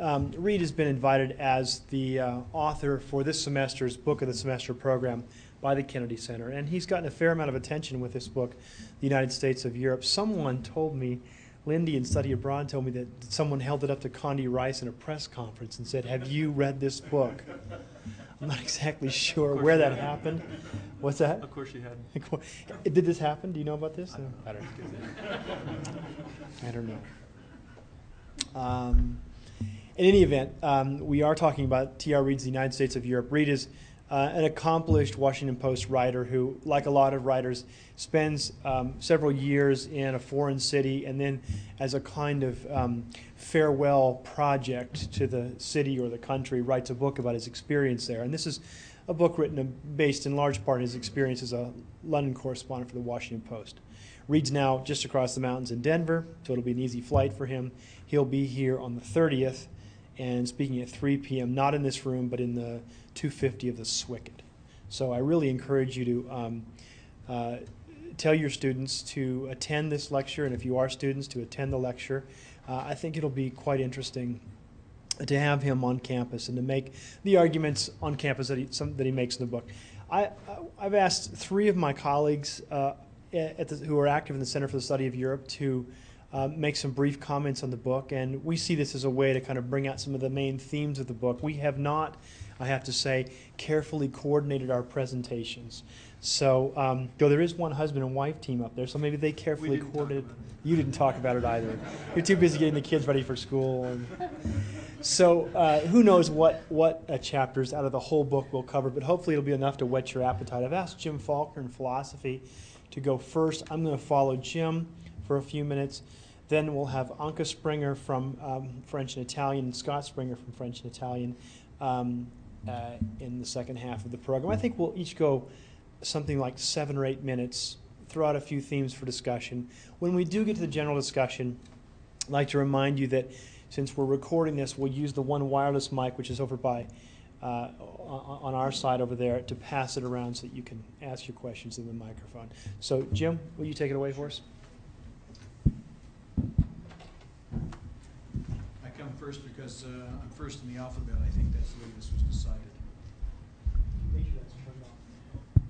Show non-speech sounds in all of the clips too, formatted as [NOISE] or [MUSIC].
um, Reid has been invited as the uh, author for this semester's Book of the Semester program by the Kennedy Center. And he's gotten a fair amount of attention with this book, The United States of Europe. Someone told me, Lindy in Study Abroad told me that someone held it up to Condi Rice in a press conference and said, Have you read this book? I'm not exactly sure where that happened. What's that? Of course you had. [LAUGHS] Did this happen? Do you know about this? I don't I don't know. [LAUGHS] Um, in any event, um, we are talking about T.R. Reid's The United States of Europe. Reid is uh, an accomplished Washington Post writer who, like a lot of writers, spends um, several years in a foreign city and then, as a kind of um, farewell project to the city or the country, writes a book about his experience there. And this is a book written uh, based in large part on his experience as a London correspondent for the Washington Post. Reid's now just across the mountains in Denver, so it'll be an easy flight for him. He'll be here on the 30th and speaking at 3 p.m., not in this room, but in the 250 of the Swicket. So I really encourage you to um, uh, tell your students to attend this lecture, and if you are students, to attend the lecture. Uh, I think it'll be quite interesting to have him on campus and to make the arguments on campus that he, some, that he makes in the book. I, I've asked three of my colleagues uh, at the, who are active in the Center for the Study of Europe to uh, make some brief comments on the book, and we see this as a way to kind of bring out some of the main themes of the book. We have not, I have to say, carefully coordinated our presentations. So, um, though there is one husband and wife team up there, so maybe they carefully coordinated. You didn't talk about it either. You're too busy getting the kids ready for school. And so, uh, who knows what what uh, chapters out of the whole book we'll cover? But hopefully, it'll be enough to whet your appetite. I've asked Jim Faulconer in philosophy to go first. I'm going to follow Jim for a few minutes. Then we'll have Anca Sprenger from um, French and Italian, and Scott Sprenger from French and Italian um, uh, in the second half of the program. I think we'll each go something like seven or eight minutes, throw out a few themes for discussion. When we do get to the general discussion, I'd like to remind you that since we're recording this, we'll use the one wireless mic, which is over by uh, on our side over there, to pass it around so that you can ask your questions in the microphone. So, Jim, will you take it away for us? I come first because uh, I'm first in the alphabet. I think that's the way this was decided. Make sure that's turned off.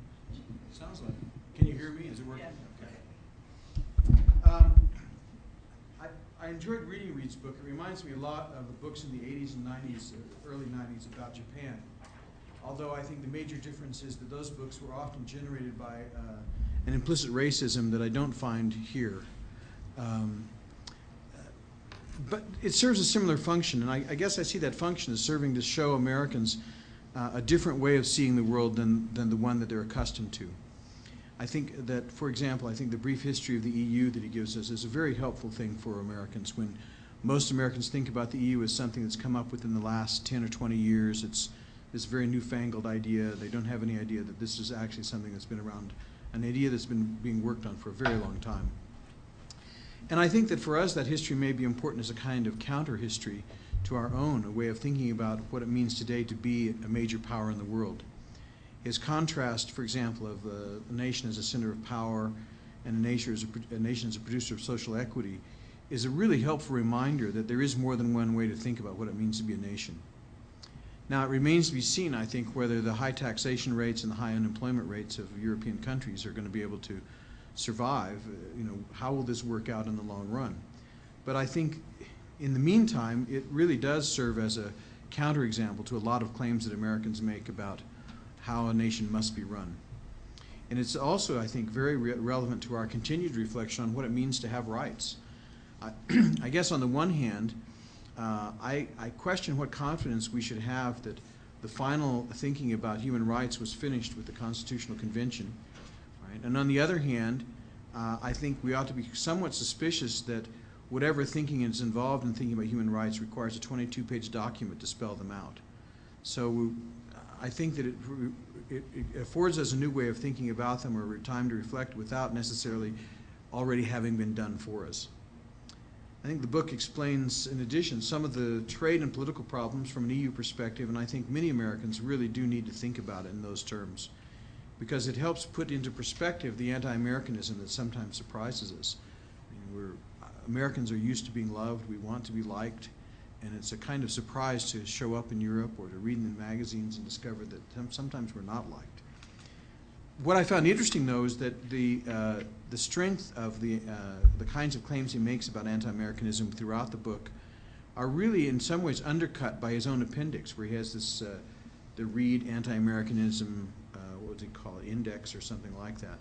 Sounds like, it. can you hear me? Is it working? Okay. Um, I, I enjoyed reading Reid's book. It reminds me a lot of the books in the 80s and 90s, uh, early 90s about Japan. Although I think the major difference is that those books were often generated by uh, an implicit racism that I don't find here. Um, but it serves a similar function, and I, I, guess I see that function as serving to show Americans uh, a different way of seeing the world than, than the one that they're accustomed to. I think that, for example, I think the brief history of the EU that he gives us is a very helpful thing for Americans. When most Americans think about the EU as something that's come up within the last 10 or 20 years, it's this very newfangled idea. They don't have any idea that this is actually something that's been around, an idea that's been being worked on for a very long time. And I think that for us, that history may be important as a kind of counter history to our own, a way of thinking about what it means today to be a major power in the world. His contrast, for example, of a, a nation as a center of power and a nation, as a, a nation as a producer of social equity is a really helpful reminder that there is more than one way to think about what it means to be a nation. Now, it remains to be seen, I think, whether the high taxation rates and the high unemployment rates of European countries are going to be able to survive, uh, you know, how will this work out in the long run? But I think in the meantime, it really does serve as a counterexample to a lot of claims that Americans make about how a nation must be run. And it's also, I think, very re relevant to our continued reflection on what it means to have rights. I, [CLEARS THROAT] I guess on the one hand, uh, I, I question what confidence we should have that the final thinking about human rights was finished with the Constitutional Convention Right? And on the other hand, uh, I think we ought to be somewhat suspicious that whatever thinking is involved in thinking about human rights requires a 22-page document to spell them out. So we, I think that it, it, it, affords us a new way of thinking about them or time to reflect without necessarily already having been done for us. I think the book explains, in addition, some of the trade and political problems from an EU perspective, and I think many Americans really do need to think about it in those terms because it helps put into perspective the anti-Americanism that sometimes surprises us. I mean, we're, Americans are used to being loved, we want to be liked, and it's a kind of surprise to show up in Europe or to read in the magazines and discover that some- sometimes we're not liked. What I found interesting, though, is that the, uh, the strength of the, uh, the kinds of claims he makes about anti-Americanism throughout the book are really, in some ways, undercut by his own appendix, where he has this, uh, the Reid Anti-Americanism, what he call it, index or something like that.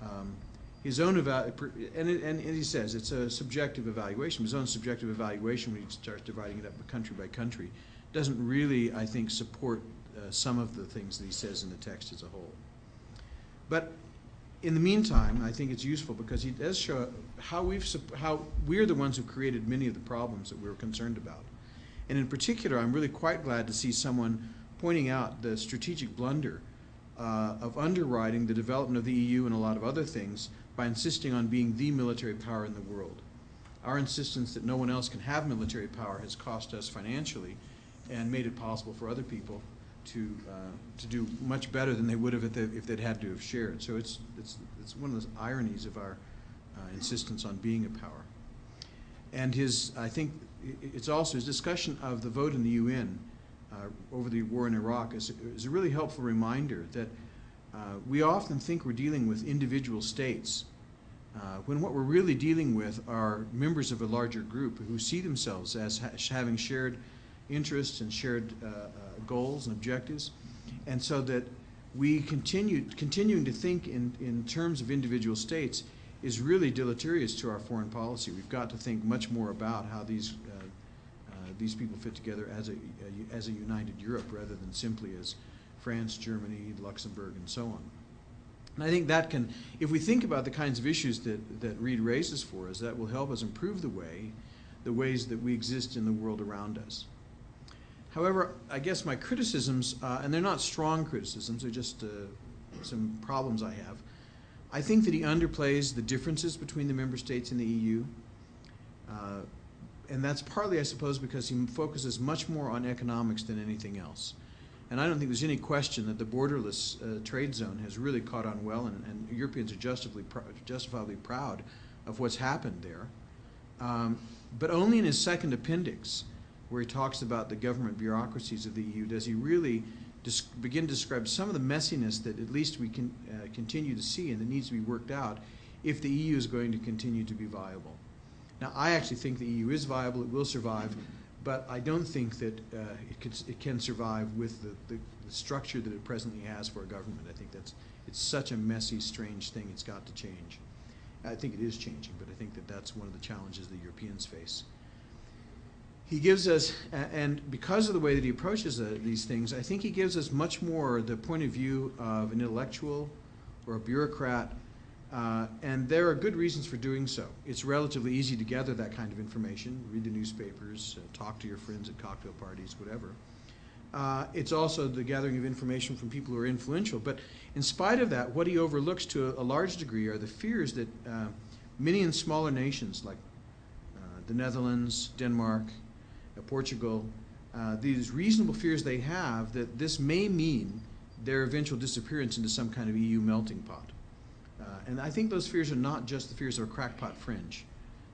Um, his own and, it, and, and he says it's a subjective evaluation. His own subjective evaluation, when he starts dividing it up country by country, doesn't really, I think, support uh, some of the things that he says in the text as a whole. But in the meantime, I think it's useful because he does show how we've how we're the ones who created many of the problems that we were concerned about. And in particular, I'm really quite glad to see someone pointing out the strategic blunder uh, of underwriting the development of the EU and a lot of other things by insisting on being the military power in the world. Our insistence that no one else can have military power has cost us financially and made it possible for other people to, uh, to do much better than they would have if, they, if they'd had to have shared. So it's, it's, it's one of the ironies of our uh, insistence on being a power. And his, I think, it's also his discussion of the vote in the UN over the war in Iraq is, is a really helpful reminder that uh, we often think we're dealing with individual states, uh, when what we're really dealing with are members of a larger group who see themselves as ha- having shared interests and shared uh, uh, goals and objectives, and so that we continue continuing to think in, in terms of individual states is really deleterious to our foreign policy. We've got to think much more about how these uh, uh, these people fit together as a, a as a united Europe rather than simply as France, Germany, Luxembourg, and so on. And I think that can, if we think about the kinds of issues that, that Reid raises for us, that will help us improve the way, the ways that we exist in the world around us. However, I guess my criticisms, uh, and they're not strong criticisms, they're just uh, some problems I have. I think that he underplays the differences between the member states in the EU. Uh, and that's partly, I suppose, because he focuses much more on economics than anything else. And I don't think there's any question that the borderless uh, trade zone has really caught on well, and, and Europeans are justifiably, pr- justifiably proud of what's happened there. Um, but only in his second appendix, where he talks about the government bureaucracies of the EU, does he really begin to describe some of the messiness that at least we can uh, continue to see and that needs to be worked out if the EU is going to continue to be viable. Now, I actually think the EU is viable, it will survive, but I don't think that uh, it, could, it can survive with the, the, the structure that it presently has for a government. I think that's it's such a messy, strange thing. It's got to change. I think it is changing, but I think that that's one of the challenges the Europeans face. He gives us, and because of the way that he approaches uh, these things, I think he gives us much more the point of view of an intellectual or a bureaucrat uh, and there are good reasons for doing so. It's relatively easy to gather that kind of information, read the newspapers, uh, talk to your friends at cocktail parties, whatever. Uh, it's also the gathering of information from people who are influential. But in spite of that, what he overlooks to a, a large degree are the fears that uh, many in smaller nations like uh, the Netherlands, Denmark, uh, Portugal, these reasonable fears they have that this may mean their eventual disappearance into some kind of EU melting pot. Uh, and I think those fears are not just the fears of a crackpot fringe.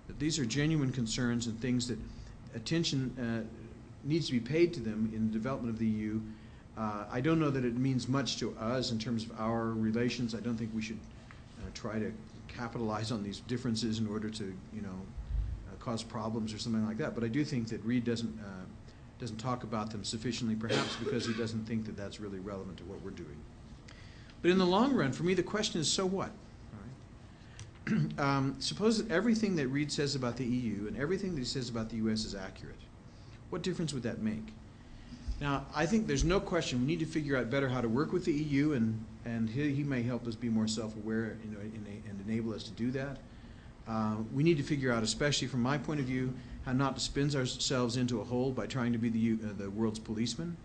That these are genuine concerns and things that attention uh, needs to be paid to them in the development of the EU. Uh, I don't know that it means much to us in terms of our relations. I don't think we should uh, try to capitalize on these differences in order to, you know, uh, cause problems or something like that. But I do think that Reid doesn't uh, doesn't talk about them sufficiently, perhaps because he doesn't think that that's really relevant to what we're doing. But in the long run, for me, the question is, so what? [CLEARS THROAT] Um, suppose that everything that Reid says about the EU and everything that he says about the U.S. is accurate. What difference would that make? Now, I think there's no question we need to figure out better how to work with the EU, and, and he, he may help us be more self-aware you know, in and enable us to do that. Uh, we need to figure out, especially from my point of view, how not to spin ourselves into a hole by trying to be the, uh, the world's policeman.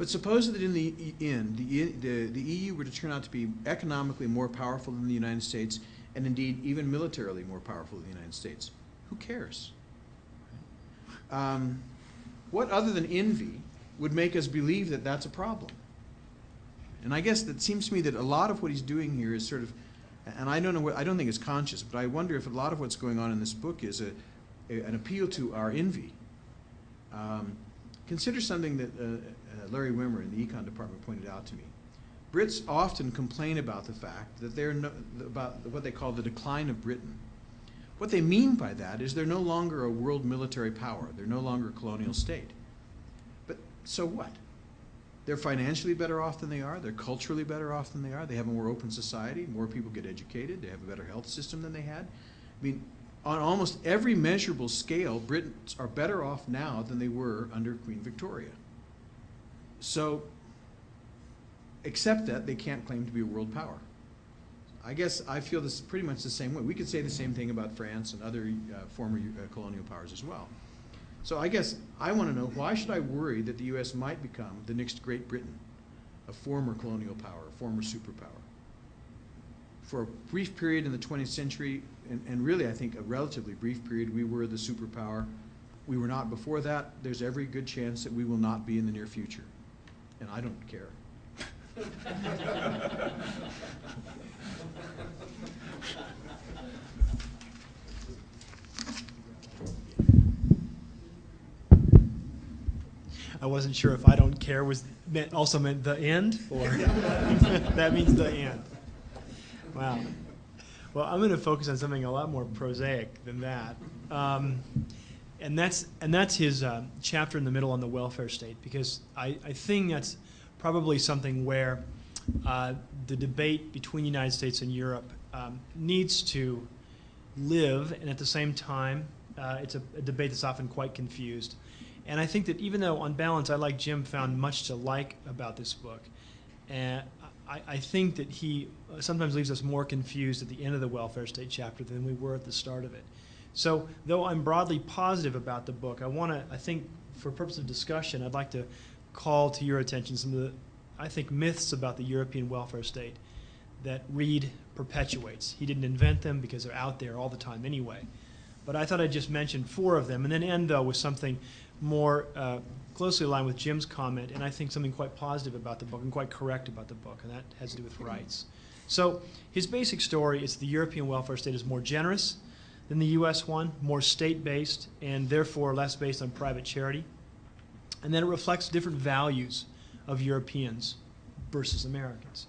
But suppose that in the end, the, the, the EU were to turn out to be economically more powerful than the United States, and indeed even militarily more powerful than the United States. Who cares? Um, what other than envy would make us believe that that's a problem? And I guess it seems to me that a lot of what he's doing here is sort of, and I don't know, what, I don't think it's conscious, but I wonder if a lot of what's going on in this book is a, a- an appeal to our envy Um, consider something that uh, Larry Wimmer in the econ department pointed out to me. Brits often complain about the fact that they're no, about what they call the decline of Britain. What they mean by that is they're no longer a world military power. They're no longer a colonial state. But so what? They're financially better off than they are. They're culturally better off than they are. They have a more open society. More people get educated. They have a better health system than they had. I mean, on almost every measurable scale, Britons are better off now than they were under Queen Victoria. So, except that they can't claim to be a world power. I guess I feel this is pretty much the same way. We could say the same thing about France and other uh, former uh, colonial powers as well. So I guess I want to know why should I worry that the U.S. might become the next Great Britain, a former colonial power, a former superpower? For a brief period in the 20th century, and, and really I think a relatively brief period, we were the superpower. We were not before that. There's every good chance that we will not be in the near future. And I don't care. I wasn't sure if I don't care was meant, also meant the end, or [LAUGHS] that means the end. Wow. Well, I'm going to focus on something a lot more prosaic than that, um, and that's and that's his uh, chapter in the middle on the welfare state, because I, I think that's probably something where uh, the debate between the United States and Europe um, needs to live, and at the same time, uh, it's a, a debate that's often quite confused. And I think that even though on balance I like Jim found much to like about this book, and I, I think that he sometimes leaves us more confused at the end of the welfare state chapter than we were at the start of it. So though I'm broadly positive about the book, I want to, I think for purpose of discussion, I'd like to call to your attention some of the, I think, myths about the European welfare state that Reid perpetuates. He didn't invent them because they're out there all the time anyway. But I thought I'd just mention four of them and then end, though, with something more uh, closely aligned with Jim's comment, and I think something quite positive about the book and quite correct about the book, and that has to do with rights. So his basic story is the European welfare state is more generous than the U.S. one, more state-based, and therefore less based on private charity. And then it reflects different values of Europeans versus Americans.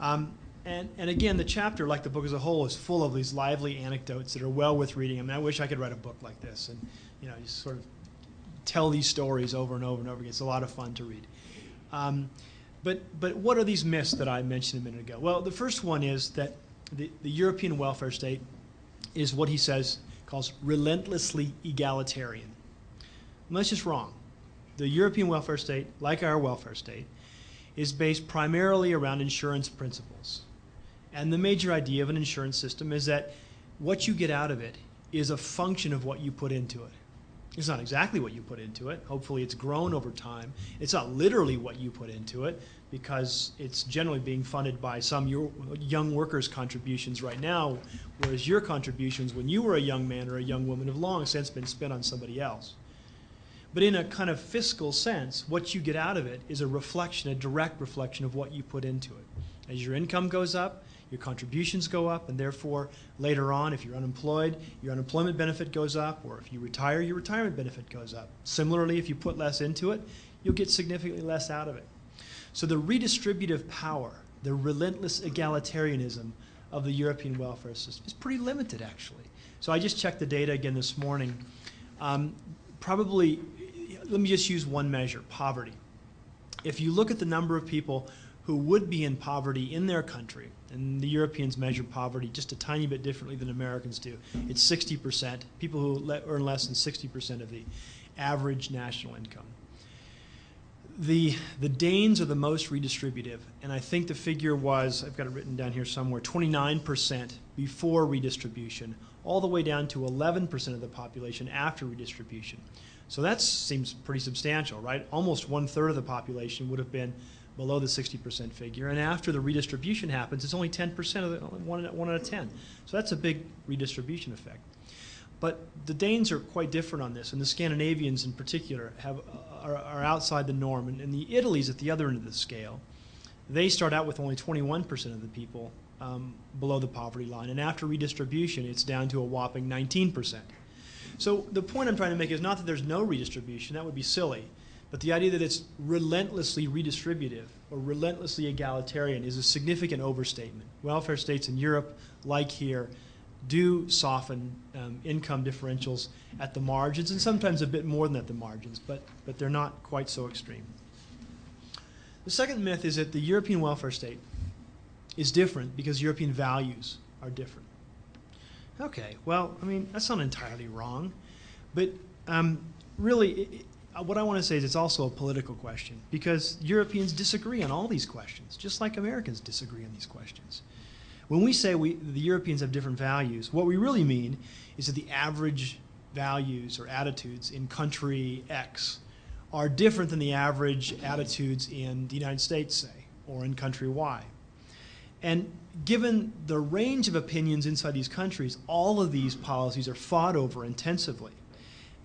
Um, and, and again, the chapter, like the book as a whole, is full of these lively anecdotes that are well worth reading. I mean, I wish I could write a book like this and, you know, just sort of tell these stories over and over and over again. It's a lot of fun to read. Um, but, but what are these myths that I mentioned a minute ago? Well, the first one is that the, the European welfare state is what he says calls relentlessly egalitarian. And that's just wrong. The European welfare state, like our welfare state, is based primarily around insurance principles. And the major idea of an insurance system is that what you get out of it is a function of what you put into it. It's not exactly what you put into it. Hopefully, it's grown over time. It's not literally what you put into it because it's generally being funded by some young workers' contributions right now, whereas your contributions when you were a young man or a young woman have long since been spent on somebody else. But in a kind of fiscal sense, what you get out of it is a reflection, a direct reflection of what you put into it. As your income goes up, your contributions go up, and therefore later on, if you're unemployed, your unemployment benefit goes up, or if you retire, your retirement benefit goes up. Similarly, if you put less into it, you'll get significantly less out of it. So the redistributive power, the relentless egalitarianism of the European welfare system is pretty limited, actually. So I just checked the data again this morning. Um, probably, let me just use one measure, poverty. If you look at the number of people who would be in poverty in their country, and the Europeans measure poverty just a tiny bit differently than Americans do. It's 60%, people who earn less than 60% of the average national income. The, the Danes are the most redistributive, and I think the figure was, I've got it written down here somewhere, 29% before redistribution, all the way down to 11% of the population after redistribution. So that seems pretty substantial, right? Almost one third of the population would have been below the 60% figure. And after the redistribution happens, it's only 10% of the, one, one out of 10. So that's a big redistribution effect. But the Danes are quite different on this, and the Scandinavians in particular have, are, are outside the norm. And, and the Italy's at the other end of the scale. They start out with only 21% of the people um, below the poverty line, and after redistribution, it's down to a whopping 19%. So the point I'm trying to make is not that there's no redistribution, that would be silly, but the idea that it's relentlessly redistributive or relentlessly egalitarian is a significant overstatement. Welfare states in Europe, like here, do soften um, income differentials at the margins and sometimes a bit more than at the margins, but, but they're not quite so extreme. The second myth is that the European welfare state is different because European values are different. Okay, well, I mean, that's not entirely wrong. But um, really, it, uh, what I want to say is it's also a political question because Europeans disagree on all these questions, just like Americans disagree on these questions. When we say we, the Europeans have different values, what we really mean is that the average values or attitudes in country X are different than the average attitudes in the United States, say, or in country Y. And given the range of opinions inside these countries, all of these policies are fought over intensively.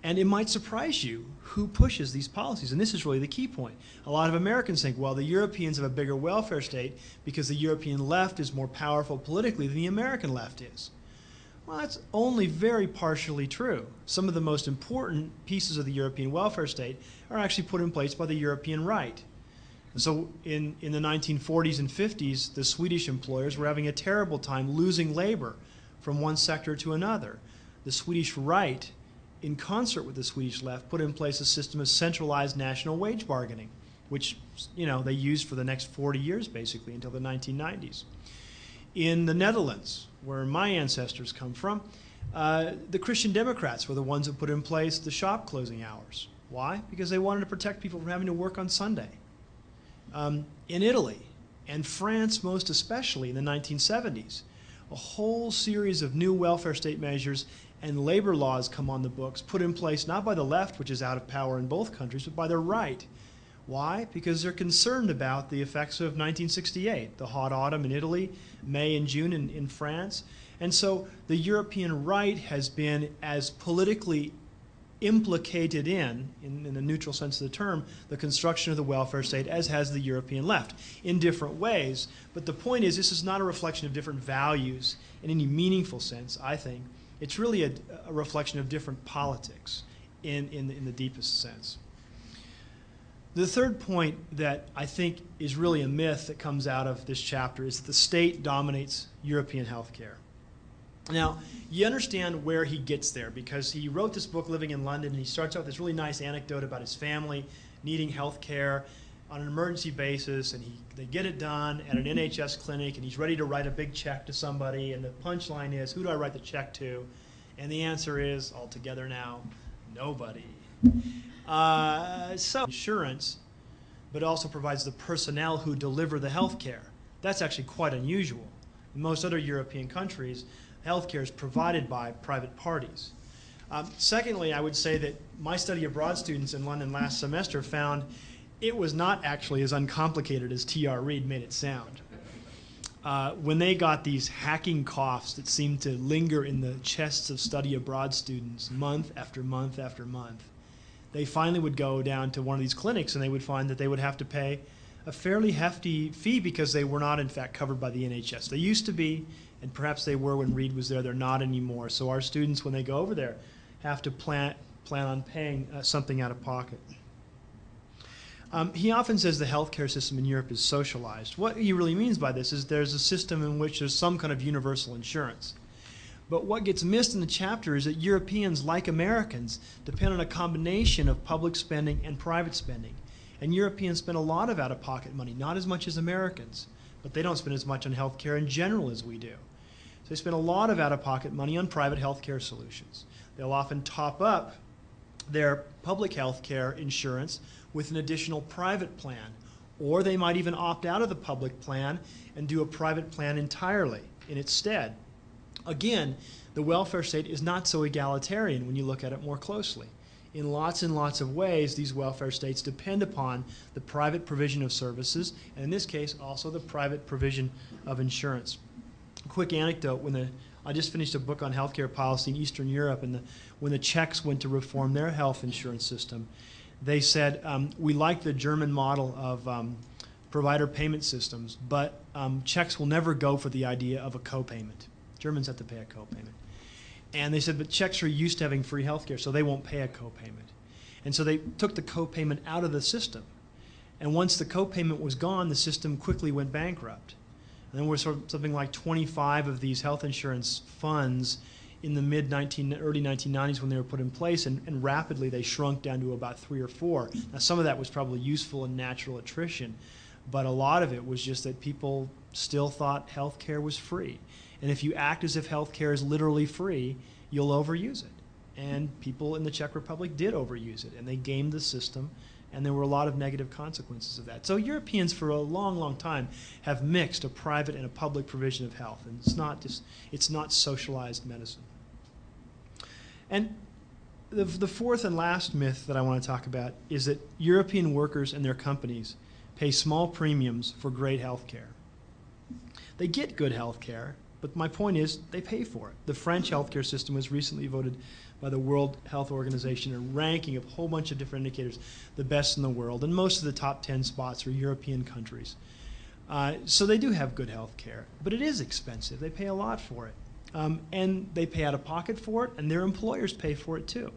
And it might surprise you who pushes these policies. And this is really the key point. A lot of Americans think, well, the Europeans have a bigger welfare state because the European left is more powerful politically than the American left is. Well, that's only very partially true. Some of the most important pieces of the European welfare state are actually put in place by the European right. So in, in the 1940s and 50s, the Swedish employers were having a terrible time losing labor from one sector to another. The Swedish right, in concert with the Swedish left, put in place a system of centralized national wage bargaining, which you know they used for the next 40 years basically until the 1990s. In the Netherlands, where my ancestors come from, uh, the Christian Democrats were the ones that put in place the shop closing hours. Why? Because they wanted to protect people from having to work on Sunday. Um, in Italy and France, most especially in the 1970s, a whole series of new welfare state measures and labor laws come on the books, put in place not by the left, which is out of power in both countries, but by the right. Why? Because they're concerned about the effects of 1968, the hot autumn in Italy, May and June in, in France. And so the European right has been as politically implicated in, in, in the neutral sense of the term, the construction of the welfare state, as has the European left, in different ways. But the point is, this is not a reflection of different values in any meaningful sense, I think. It's really a, a reflection of different politics in, in, in the deepest sense. The third point that I think is really a myth that comes out of this chapter is that the state dominates European healthcare. Now, you understand where he gets there because he wrote this book, Living in London, and he starts out with this really nice anecdote about his family needing health care on an emergency basis, and he, they get it done at an NHS clinic, and he's ready to write a big check to somebody, and the punchline is, who do I write the check to? And the answer is, altogether now, nobody. Uh, so, insurance, but also provides the personnel who deliver the health care. That's actually quite unusual. In most other European countries, healthcare is provided by private parties. Um, secondly, I would say that my study abroad students in London last semester found it was not actually as uncomplicated as T.R. Reid made it sound. Uh, when they got these hacking coughs that seemed to linger in the chests of study abroad students month after month after month, they finally would go down to one of these clinics and they would find that they would have to pay a fairly hefty fee because they were not, in fact, covered by the NHS. They used to be, and perhaps they were when Reid was there. They're not anymore. So our students, when they go over there, have to plan plan on paying uh, something out of pocket. Um, he often says the healthcare system in Europe is socialized. What he really means by this is there's a system in which there's some kind of universal insurance. But what gets missed in the chapter is that Europeans, like Americans, depend on a combination of public spending and private spending. And Europeans spend a lot of out of pocket money, not as much as Americans, but they don't spend as much on healthcare in general as we do. So they spend a lot of out of pocket money on private health care solutions. They'll often top up their public health care insurance with an additional private plan. Or they might even opt out of the public plan and do a private plan entirely in its stead. Again, the welfare state is not so egalitarian when you look at it more closely. In lots and lots of ways, these welfare states depend upon the private provision of services, and in this case, also the private provision of insurance A quick anecdote when the I just finished a book on healthcare policy in Eastern Europe, and the, when the Czechs went to reform their health insurance system, they said um, we like the German model of um, provider payment systems, but um, Czechs will never go for the idea of a copayment. Germans have to pay a copayment. And they said, but Czechs are used to having free healthcare, so they won't pay a copayment. And so they took the copayment out of the system. And once the copayment was gone, the system quickly went bankrupt. And then we're sort of something like 25 of these health insurance funds in the mid 19 early 1990s when they were put in place, and, and rapidly they shrunk down to about three or four. Now some of that was probably useful and natural attrition, but a lot of it was just that people still thought health care was free. And if you act as if health care is literally free, you'll overuse it. And people in the Czech Republic did overuse it, and they gamed the system, and there were a lot of negative consequences of that. So Europeans, for a long, long time, have mixed a private and a public provision of health, and it's not just it's not socialized medicine. And the, the fourth and last myth that I want to talk about is that European workers and their companies pay small premiums for great health care. They get good health care, but my point is they pay for it. The French healthcare system was recently voted by the World Health Organization a ranking of a whole bunch of different indicators, the best in the world, and most of the top 10 spots are European countries. Uh, so they do have good health care, but it is expensive. They pay a lot for it. Um, and they pay out of pocket for it, and their employers pay for it too.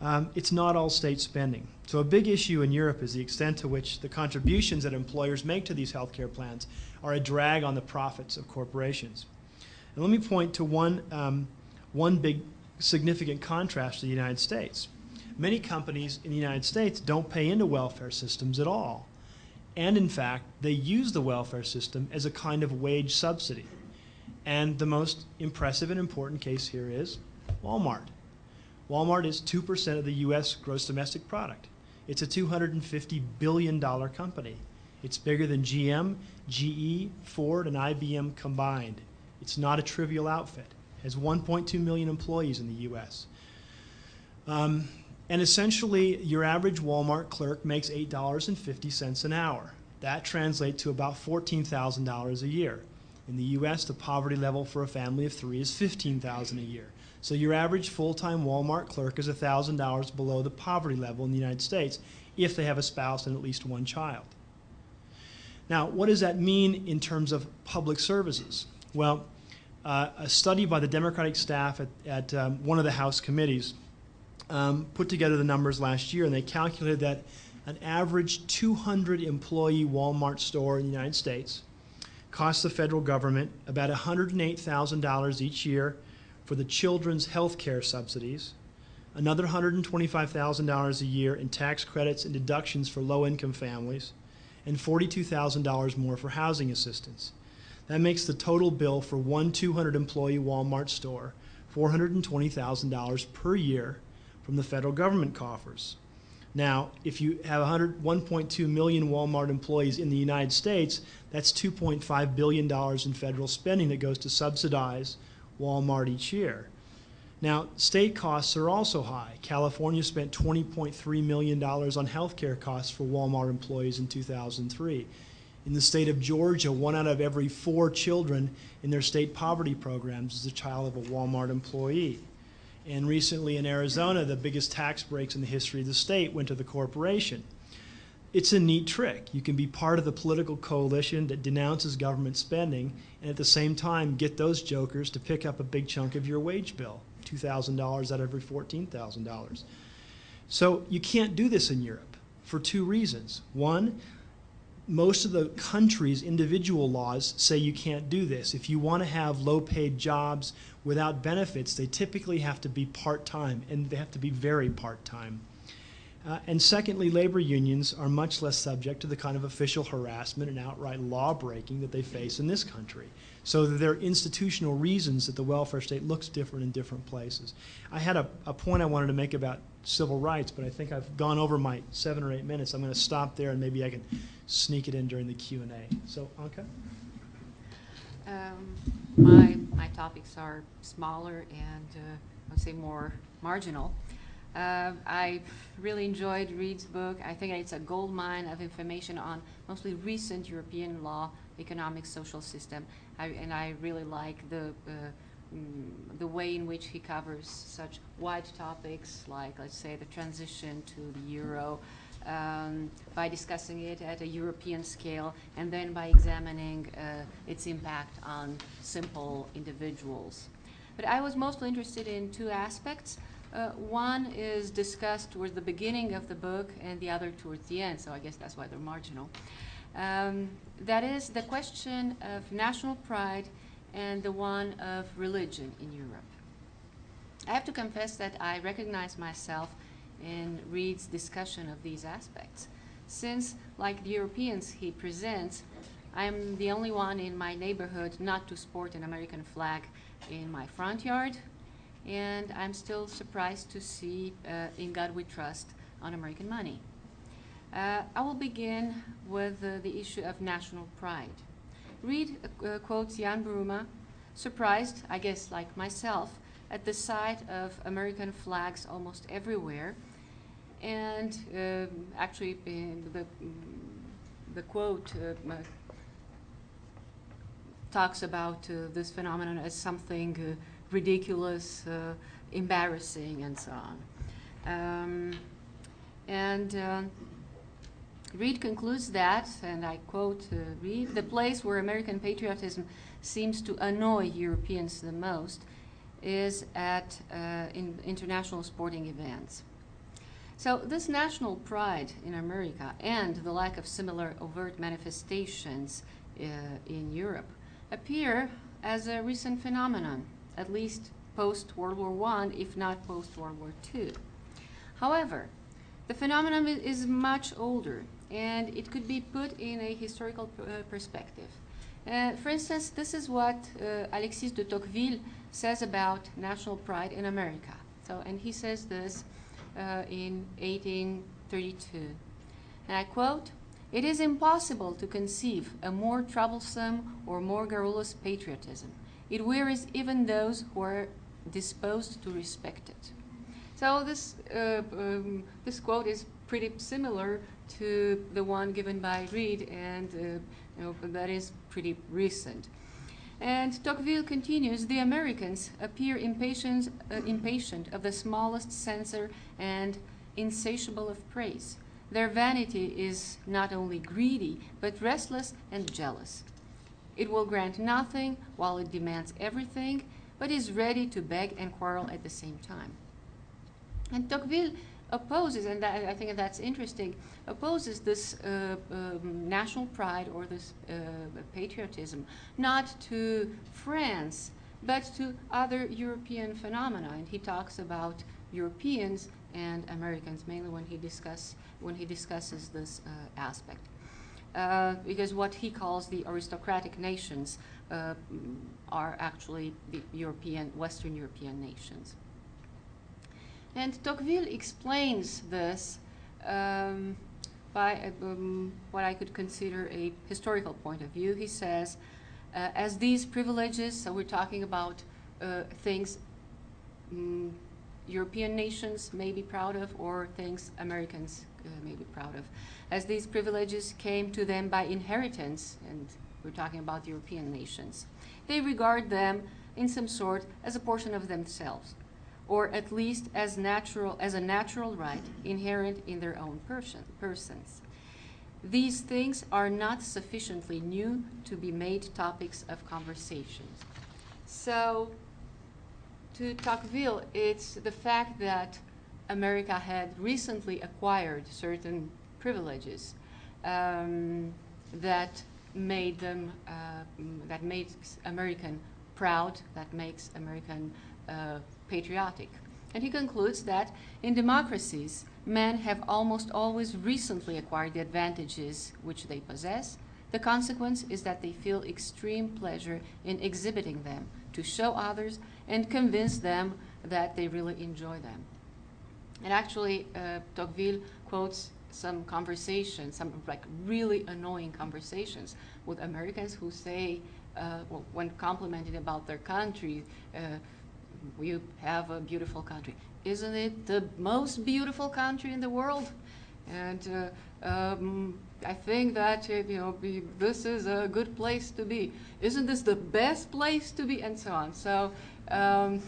Um, it's not all state spending. So a big issue in Europe is the extent to which the contributions that employers make to these healthcare plans are a drag on the profits of corporations. And let me point to one, um, one big significant contrast to the United States. Many companies in the United States don't pay into welfare systems at all. And in fact, they use the welfare system as a kind of wage subsidy. And the most impressive and important case here is Walmart. Walmart is 2% of the US gross domestic product. It's a $250 billion company. It's bigger than GM, GE, Ford, and IBM combined. It's not a trivial outfit. Has 1.2 million employees in the US. Um, and essentially, your average Walmart clerk makes $8.50 an hour. That translates to about $14,000 a year. In the U.S., the poverty level for a family of three is $15,000 a year. So your average full-time Walmart clerk is $1,000 below the poverty level in the United States if they have a spouse and at least one child. Now, what does that mean in terms of public services? Well, uh, a study by the Democratic staff at, at um, one of the House committees um, put together the numbers last year, and they calculated that an average 200 employee Walmart store in the United States costs the federal government about $108,000 each year for the children's health care subsidies, another $125,000 a year in tax credits and deductions for low income families, and $42,000 more for housing assistance. That makes the total bill for one 200 employee Walmart store $420,000 per year from the federal government coffers. Now, if you have 1.2 million Walmart employees in the United States, that's $2.5 billion in federal spending that goes to subsidize Walmart each year. Now, state costs are also high. California spent $20.3 million on health care costs for Walmart employees in 2003. In the state of Georgia, one out of every four children in their state poverty programs is a child of a Walmart employee. And recently in Arizona, the biggest tax breaks in the history of the state went to the corporation. It's a neat trick. You can be part of the political coalition that denounces government spending and at the same time get those jokers to pick up a big chunk of your wage bill $2,000 out of every $14,000. So you can't do this in Europe for two reasons. One, most of the country's individual laws say you can't do this. If you want to have low paid jobs without benefits, they typically have to be part time, and they have to be very part time. Uh, and secondly, labor unions are much less subject to the kind of official harassment and outright law breaking that they face in this country. So there are institutional reasons that the welfare state looks different in different places. I had a, a point I wanted to make about civil rights, but I think I've gone over my seven or eight minutes. I'm going to stop there and maybe I can sneak it in during the Q&A. So, Anca? Um, my, my topics are smaller and uh, I would say more marginal. Uh, I really enjoyed Reid's book. I think it's a gold mine of information on mostly recent European law, economic, social system. I, and I really like the, uh, mm, the way in which he covers such wide topics like, let's say, the transition to the euro, um, by discussing it at a European scale and then by examining uh, its impact on simple individuals. But I was mostly interested in two aspects. Uh, one is discussed towards the beginning of the book, and the other towards the end, so I guess that's why they're marginal. Um, that is the question of national pride and the one of religion in Europe. I have to confess that I recognize myself in Reid's discussion of these aspects, since, like the Europeans he presents, I'm the only one in my neighborhood not to sport an American flag in my front yard, and I'm still surprised to see uh, In God We Trust on American money. Uh, I will begin with uh, the issue of national pride. Reid uh, quotes Jan Buruma, surprised, I guess like myself, at the sight of American flags almost everywhere. And um, actually, the, the quote uh, talks about uh, this phenomenon as something uh, ridiculous, uh, embarrassing, and so on. Um, and Reid concludes that, and I quote uh, Reid, the place where American patriotism seems to annoy Europeans the most is at uh, in international sporting events. So this national pride in America and the lack of similar overt manifestations uh, in Europe appear as a recent phenomenon, at least post-World War I, if not post-World War II. However, the phenomenon is much older, and it could be put in a historical uh, perspective. Uh, for instance, this is what uh, Alexis de Tocqueville says about national pride in America. So, and he says this uh, in 1832. And I quote, it is impossible to conceive a more troublesome or more garrulous patriotism. It wearies even those who are disposed to respect it. So this, uh, um, this quote is pretty similar to the one given by Reid, and uh, you know, that is pretty recent. And Tocqueville continues, the Americans appear impatient, uh, impatient of the smallest censor and insatiable of praise. Their vanity is not only greedy, but restless and jealous. It will grant nothing while it demands everything, but is ready to beg and quarrel at the same time. And Tocqueville opposes, and that, I think that's interesting, opposes this uh, um, national pride or this uh, patriotism, not to France, but to other European phenomena. And he talks about Europeans and Americans, mainly when he discuss when he discusses this uh, aspect. Uh, because what he calls the aristocratic nations uh, are actually the European, Western European nations. And Tocqueville explains this um, by um, what I could consider a historical point of view. He says, uh, as these privileges, so we're talking about uh, things um, European nations may be proud of or things Americans uh, may be proud of. As these privileges came to them by inheritance, and we're talking about European nations, they regard them in some sort as a portion of themselves, or at least as natural as a natural right inherent in their own person, persons. These things are not sufficiently new to be made topics of conversation. So to Tocqueville, it's the fact that America had recently acquired certain privileges um, that made them, uh, that made American proud, that makes American uh, patriotic. And he concludes that in democracies, men have almost always recently acquired the advantages which they possess. The consequence is that they feel extreme pleasure in exhibiting them to show others and convince them that they really enjoy them. And actually, uh, Tocqueville quotes some conversations, some like really annoying conversations with Americans who say, uh, well, when complimented about their country, uh, we have a beautiful country. Isn't it the most beautiful country in the world? And uh, um, I think that uh, you know this is a good place to be. Isn't this the best place to be? And so on. So, um,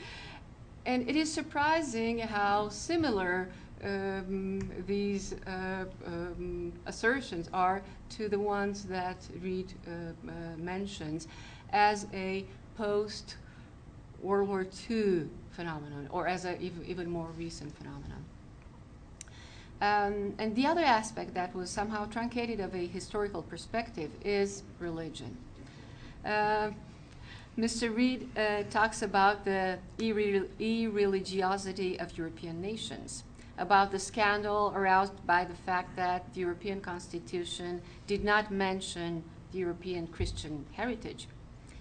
[LAUGHS] and it is surprising how similar um, these uh, um, assertions are to the ones that Reid uh, uh mentions as a post World War II phenomenon, or as an even, more recent phenomenon. Um, and the other aspect that was somehow truncated of a historical perspective is religion. Uh, Mr. Reid uh, talks about the irreligiosity of European nations, about the scandal aroused by the fact that the European Constitution did not mention the European Christian heritage.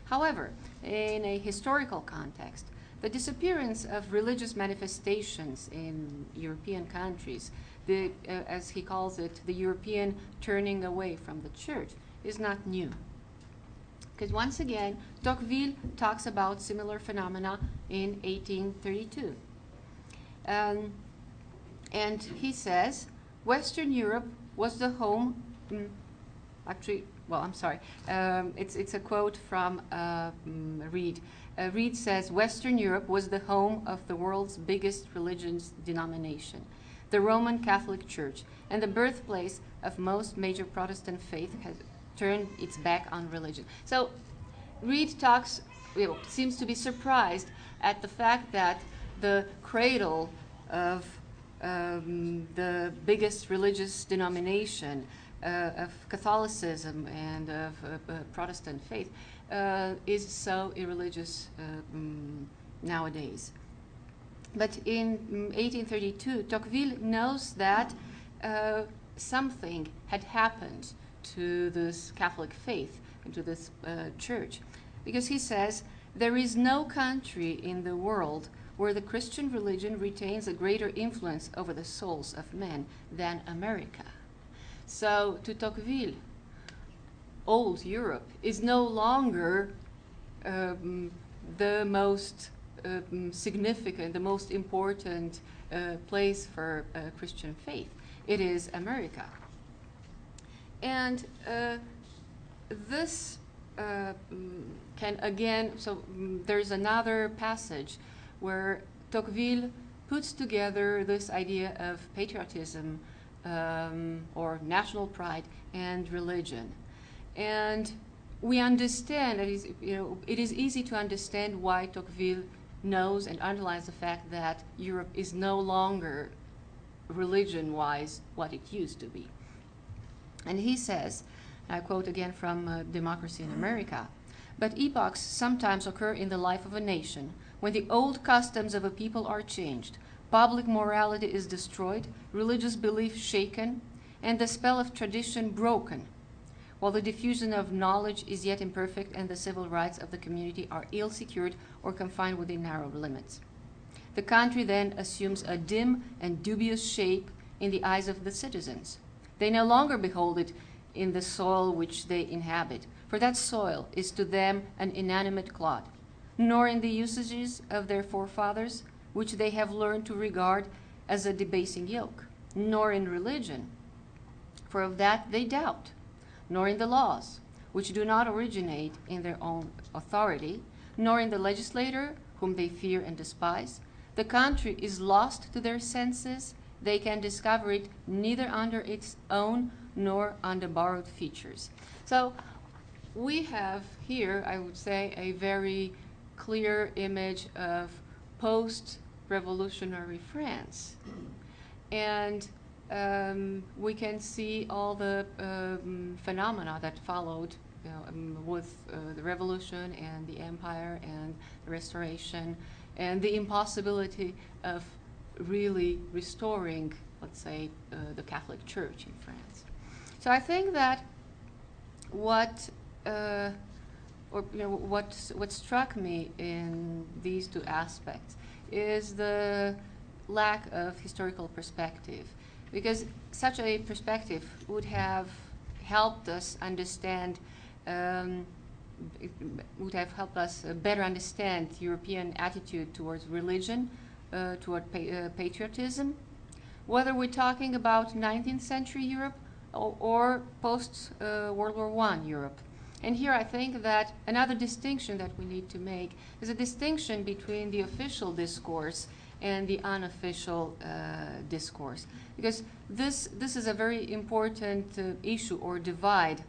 However, in a historical context, the disappearance of religious manifestations in European countries, the, uh, as he calls it, the European turning away from the church, is not new. Because once again, Tocqueville talks about similar phenomena in 1832. Um, and he says, Western Europe was the home, mm, actually, well, I'm sorry, um, it's, it's a quote from uh, mm, Reid. Uh, Reid says, Western Europe was the home of the world's biggest religious denomination, the Roman Catholic Church, and the birthplace of most major Protestant faith has turned its back on religion. So Reid talks, you know, seems to be surprised at the fact that the cradle of um, the biggest religious denomination of Catholicism and of uh, uh, Protestant faith uh, is so irreligious um, nowadays. But in 1832, mm, Tocqueville knows that uh, something had happened to this Catholic faith and to this uh, church. Because he says, there is no country in the world where the Christian religion retains a greater influence over the souls of men than America. So, to Tocqueville, old Europe is no longer um, the most um, significant, the most important uh, place for uh, Christian faith. It is America. And uh, this uh, can again, so mm, there's another passage where Tocqueville puts together this idea of patriotism um, or national pride and religion. And we understand, that is, you know, it is easy to understand why Tocqueville knows and underlines the fact that Europe is no longer religion-wise what it used to be. And he says, I quote again from uh, Democracy in America, but epochs sometimes occur in the life of a nation when the old customs of a people are changed, public morality is destroyed, religious belief shaken, and the spell of tradition broken, while the diffusion of knowledge is yet imperfect and the civil rights of the community are ill secured or confined within narrow limits. The country then assumes a dim and dubious shape in the eyes of the citizens. They no longer behold it in the soil which they inhabit, for that soil is to them an inanimate clod, nor in the usages of their forefathers, which they have learned to regard as a debasing yoke, nor in religion, for of that they doubt, nor in the laws, which do not originate in their own authority, nor in the legislator, whom they fear and despise. The country is lost to their senses. They can discover it neither under its own nor under borrowed features. So we have here, I would say, a very clear image of post-revolutionary France. And um, we can see all the um, phenomena that followed you know, um, with uh, the revolution and the empire and the restoration and the impossibility of really restoring, let's say, uh, the Catholic Church in France. So I think that what uh, or you know what what struck me in these two aspects is the lack of historical perspective because such a perspective would have helped us understand um, would have helped us uh, better understand European attitude towards religion, uh, toward pa uh, patriotism, whether we're talking about 19th century Europe or, or post uh, World War I Europe. And here I think that another distinction that we need to make is a distinction between the official discourse and the unofficial uh, discourse. Because this, this is a very important uh, issue or divide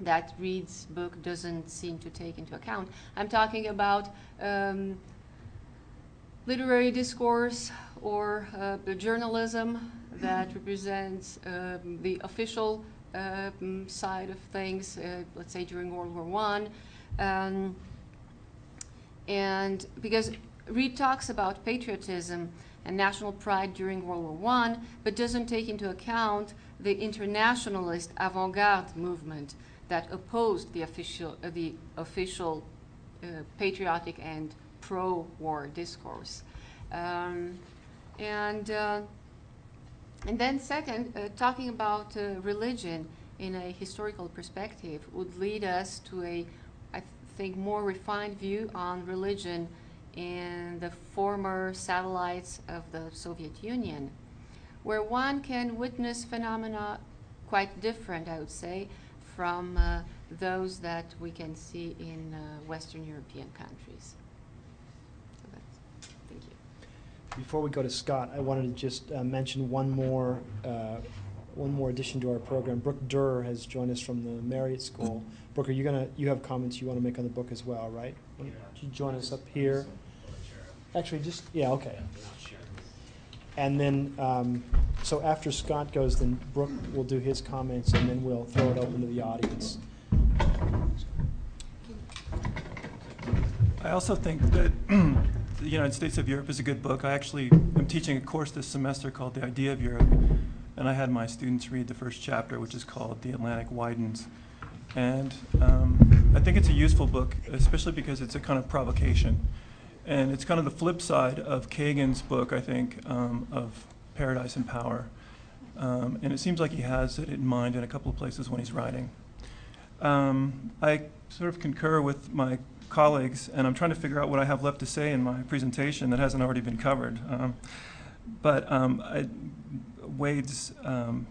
that Reid's book doesn't seem to take into account. I'm talking about um, literary discourse or uh, the journalism that represents um, the official um, side of things, uh, let's say during World War One, um, and because Reid talks about patriotism and national pride during World War One, but doesn't take into account the internationalist avant-garde movement that opposed the official, uh, the official uh, patriotic and pro-war discourse. Um, and, uh, and then second, uh, talking about uh, religion in a historical perspective would lead us to a, I think, more refined view on religion in the former satellites of the Soviet Union, where one can witness phenomena quite different, I would say, from uh, those that we can see in uh, Western European countries. So that's, thank you. Before we go to Scott, I wanted to just uh, mention one more, uh, one more addition to our program. Brooke Durr has joined us from the Marriott School. Brooke, are you gonna, you have comments you want to make on the book as well, right? Why don't you join us up here? Actually, just, yeah, okay. And then, um, so after Scott goes, then Brooke will do his comments, and then we'll throw it open to the audience. I also think that [CLEARS THROAT] The United States of Europe is a good book. I actually am teaching a course this semester called The Idea of Europe, and I had my students read the first chapter, which is called The Atlantic Widens. And um, I think it's a useful book, especially because it's a kind of provocation. And it's kind of the flip side of Kagan's book, I think, um, of Paradise and Power. Um, and it seems like he has it in mind in a couple of places when he's writing. Um, I sort of concur with my colleagues, and I'm trying to figure out what I have left to say in my presentation that hasn't already been covered. Um, but um, I, Wade's um,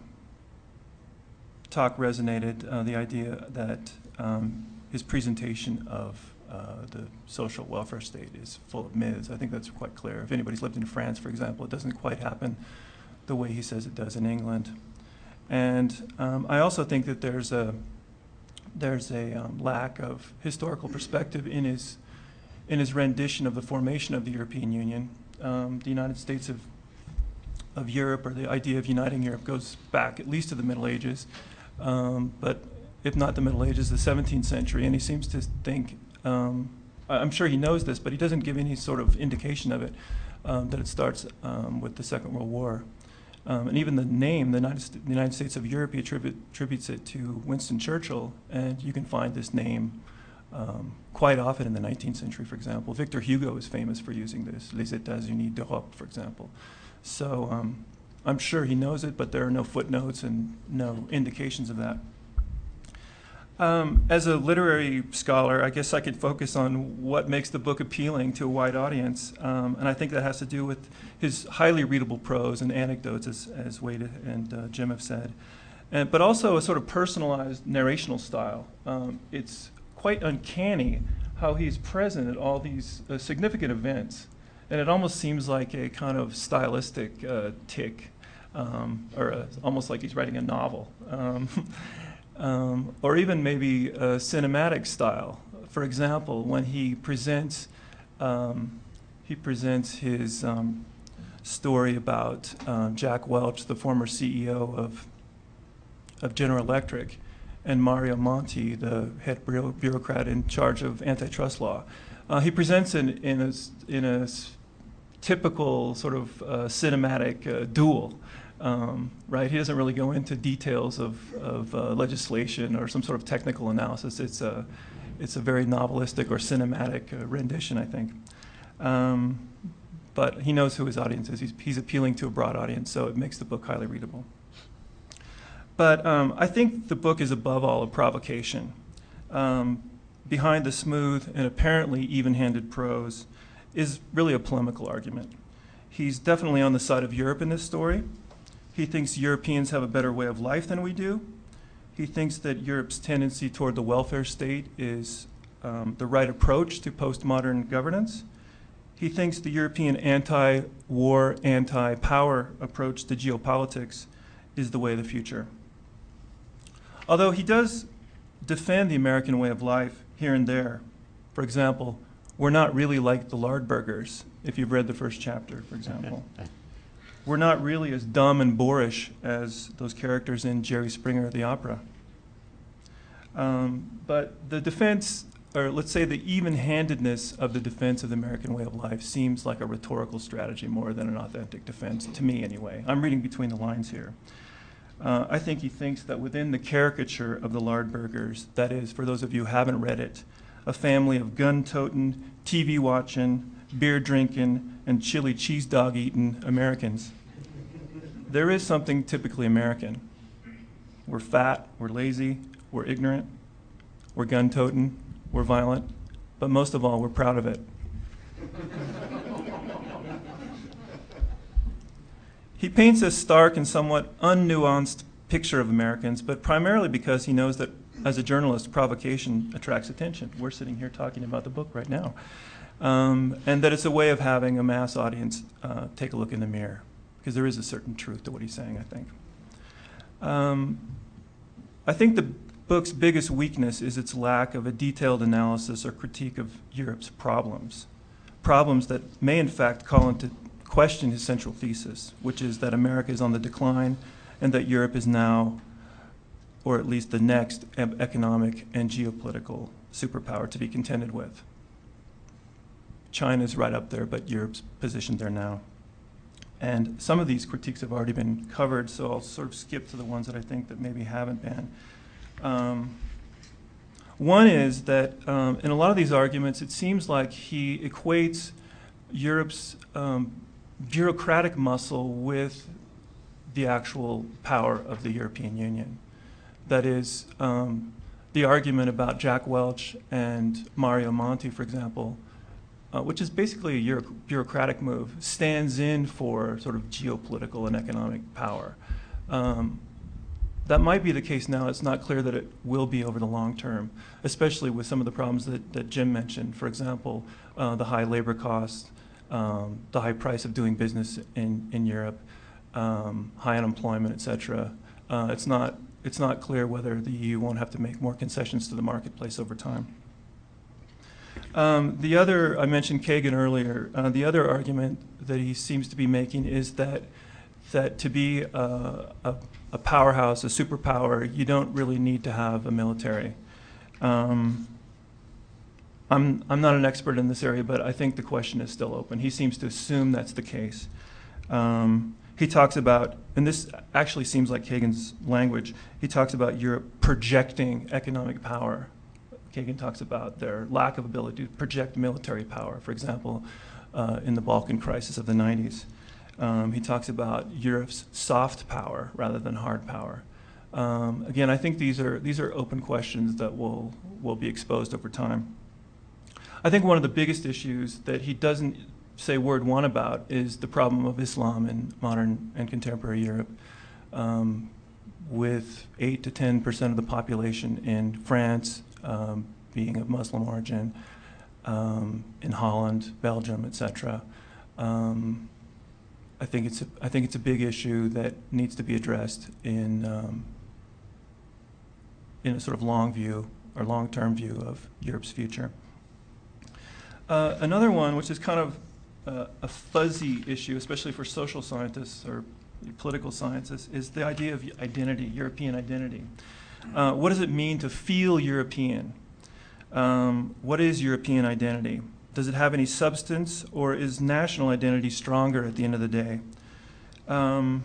talk resonated, uh, the idea that um, his presentation of uh, the social welfare state is full of myths. I think that's quite clear. If anybody's lived in France, for example, it doesn't quite happen the way he says it does in England. And um, I also think that there's a there's a um, lack of historical perspective in his in his rendition of the formation of the European Union. Um, the United States of of Europe, or the idea of uniting Europe, goes back at least to the Middle Ages, um, but if not the Middle Ages, the 17th century. And he seems to think, um, I'm sure he knows this, but he doesn't give any sort of indication of it, um, that it starts um, with the Second World War. Um, and even the name, the United, the United States of Europe, attribute, attributes it to Winston Churchill, and you can find this name um, quite often in the 19th century, for example. Victor Hugo is famous for using this, Les États-Unis d'Europe, for example. So um, I'm sure he knows it, but there are no footnotes and no indications of that. Um, as a literary scholar, I guess I could focus on what makes the book appealing to a wide audience, um, and I think that has to do with his highly readable prose and anecdotes, as, as Wade and uh, Jim have said, and, but also a sort of personalized narrational style. Um, it's quite uncanny how he's present at all these uh, significant events, and it almost seems like a kind of stylistic uh, tick, um, or a, almost like he's writing a novel. [LAUGHS] Um, or even maybe a cinematic style. For example, when he presents, um, he presents his um, story about um, Jack Welch, the former CEO of of General Electric, and Mario Monti, the head bureaucrat in charge of antitrust law. Uh, he presents in in a, in a typical sort of uh, cinematic uh, duel um, right? He doesn't really go into details of, of uh, legislation or some sort of technical analysis. It's a, it's a very novelistic or cinematic uh, rendition, I think. Um, but he knows who his audience is. He's, he's appealing to a broad audience, so it makes the book highly readable. But um, I think the book is above all a provocation. Um, behind the smooth and apparently even handed prose is really a polemical argument. He's definitely on the side of Europe in this story. He thinks Europeans have a better way of life than we do. He thinks that Europe's tendency toward the welfare state is um, the right approach to postmodern governance. He thinks the European anti war, anti power approach to geopolitics is the way of the future. Although he does defend the American way of life here and there. For example, we're not really like the Lardburgers, if you've read the first chapter, for example. [LAUGHS] We're not really as dumb and boorish as those characters in Jerry Springer the opera. Um, but the defense, or let's say the even handedness of the defense of the American way of life, seems like a rhetorical strategy more than an authentic defense, to me anyway. I'm reading between the lines here. Uh, I think he thinks that within the caricature of the Lardburgers, that is, for those of you who haven't read it, a family of gun toting, TV watching, beer drinking, and chili cheese dog eating Americans. There is something typically American. We're fat, we're lazy, we're ignorant, we're gun toting, we're violent, but most of all, we're proud of it. He paints a stark and somewhat unnuanced picture of Americans, but primarily because he knows that as a journalist, provocation attracts attention. We're sitting here talking about the book right now. Um, and that it's a way of having a mass audience uh, take a look in the mirror, because there is a certain truth to what he's saying, I think. Um, I think the book's biggest weakness is its lack of a detailed analysis or critique of Europe's problems. Problems that may, in fact, call into question his central thesis, which is that America is on the decline and that Europe is now, or at least the next, economic and geopolitical superpower to be contended with. China's right up there, but Europe's positioned there now. And some of these critiques have already been covered, so I'll sort of skip to the ones that I think that maybe haven't been. Um, one is that um, in a lot of these arguments, it seems like he equates Europe's um, bureaucratic muscle with the actual power of the European Union. That is, um, the argument about Jack Welch and Mario Monti, for example, uh, which is basically a Euro- bureaucratic move, stands in for sort of geopolitical and economic power. Um, that might be the case now. It's not clear that it will be over the long term, especially with some of the problems that, that Jim mentioned. For example, uh, the high labor costs, um, the high price of doing business in, in Europe, um, high unemployment, et cetera. Uh, it's, not, it's not clear whether the EU won't have to make more concessions to the marketplace over time. Um, the other, I mentioned Kagan earlier, uh, the other argument that he seems to be making is that, that to be a, a, a powerhouse, a superpower, you don't really need to have a military. Um, I'm, I'm not an expert in this area, but I think the question is still open. He seems to assume that's the case. Um, he talks about, and this actually seems like Kagan's language, he talks about Europe projecting economic power. Kagan talks about their lack of ability to project military power, for example, uh, in the Balkan crisis of the 90s. Um, he talks about Europe's soft power rather than hard power. Um, again, I think these are, these are open questions that will, will be exposed over time. I think one of the biggest issues that he doesn't say word one about is the problem of Islam in modern and contemporary Europe, um, with 8 to 10 percent of the population in France um, being of Muslim origin, um, in Holland, Belgium, etc. Um, I think it's a, I think it's a big issue that needs to be addressed in um, in a sort of long view or long-term view of Europe's future. Uh, another one, which is kind of uh, a fuzzy issue, especially for social scientists or political scientists, is the idea of identity, European identity. Uh, what does it mean to feel European? Um, what is European identity? Does it have any substance, or is national identity stronger at the end of the day? Um,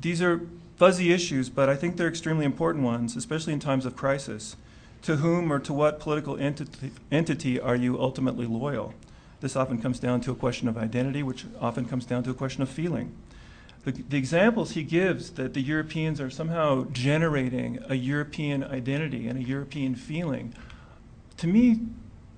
these are fuzzy issues, but I think they're extremely important ones, especially in times of crisis. To whom or to what political entity, entity are you ultimately loyal? This often comes down to a question of identity, which often comes down to a question of feeling. The, the, examples he gives that the Europeans are somehow generating a European identity and a European feeling, to me,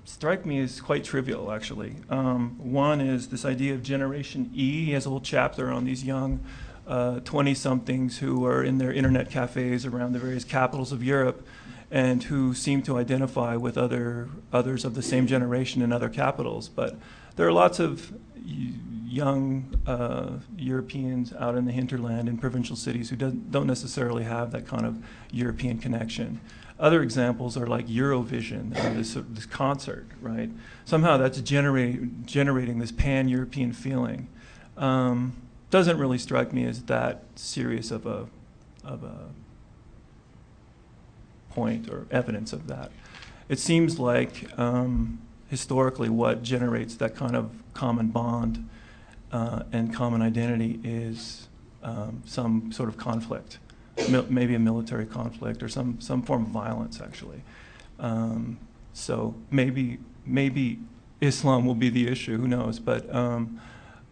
strike me as quite trivial, actually. Um, one is this idea of Generation E. He has a whole chapter on these young 20 uh, somethings who are in their internet cafes around the various capitals of Europe and who seem to identify with other others of the same generation in other capitals. But there are lots of young uh, Europeans out in the hinterland in provincial cities who don't, necessarily have that kind of European connection. Other examples are like Eurovision, uh, this, this concert, right? Somehow that's generate, generating this pan-European feeling. Um, doesn't really strike me as that serious of a, of a point or evidence of that. It seems like um, historically what generates that kind of common bond uh, and common identity is um, some sort of conflict, maybe a military conflict or some, some form of violence, actually. Um, so maybe, maybe Islam will be the issue, who knows? But, um,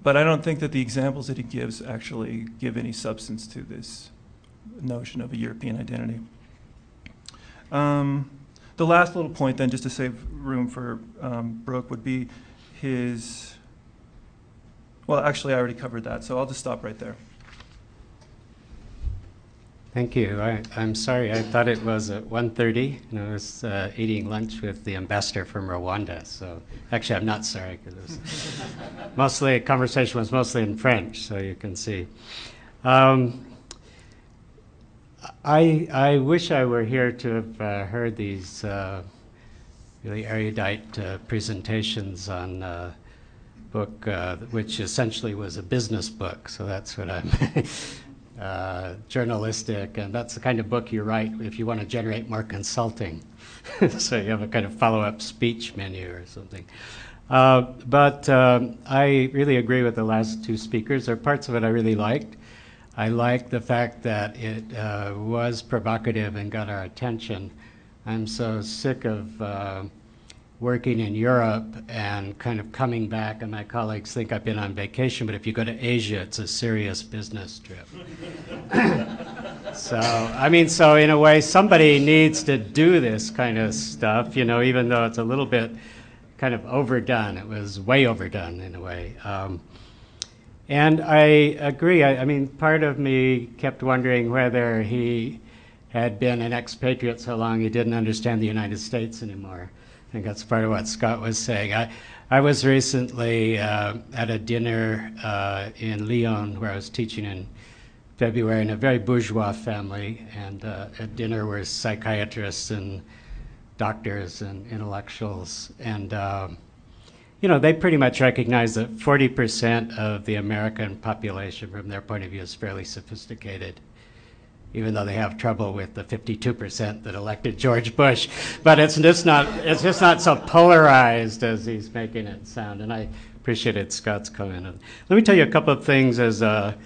but I don't think that the examples that he gives actually give any substance to this notion of a European identity. Um, the last little point, then, just to save room for um, Brooke, would be his. Well, actually, I already covered that, so I'll just stop right there. Thank you. I, I'm sorry. I thought it was at 1:30, and I was uh, eating lunch with the ambassador from Rwanda. So actually, I'm not sorry because [LAUGHS] mostly conversation was mostly in French, so you can see. Um, I I wish I were here to have uh, heard these uh, really erudite uh, presentations on uh, book, uh, which essentially was a business book. So that's what I'm. [LAUGHS] uh, journalistic, and that's the kind of book you write if you want to generate more consulting. [LAUGHS] so you have a kind of follow-up speech menu or something. But um, I really agree with the last two speakers. There are parts of it I really liked. I like the fact that it uh, was provocative and got our attention. I'm so sick of uh, working in Europe and kind of coming back, and my colleagues think I've been on vacation, but if you go to Asia, it's a serious business trip. so, I mean, so in a way, somebody needs to do this kind of stuff, you know, even though it's a little bit kind of overdone. It was way overdone in a way. Um, and I agree. I, I mean, part of me kept wondering whether he had been an expatriate so long he didn't understand the United States anymore. I think that's part of what Scott was saying. I, I was recently uh, at a dinner uh, in Lyon where I was teaching in February in a very bourgeois family, and uh, at dinner were psychiatrists and doctors and intellectuals. And, um, you know, they pretty much recognize that 40% of the American population, from their point of view, is fairly sophisticated even though they have trouble with the 52% that elected George Bush. But it's just not, it's just not so polarized as he's making it sound. And I appreciated Scott's comment. Let me tell you a couple of things as a,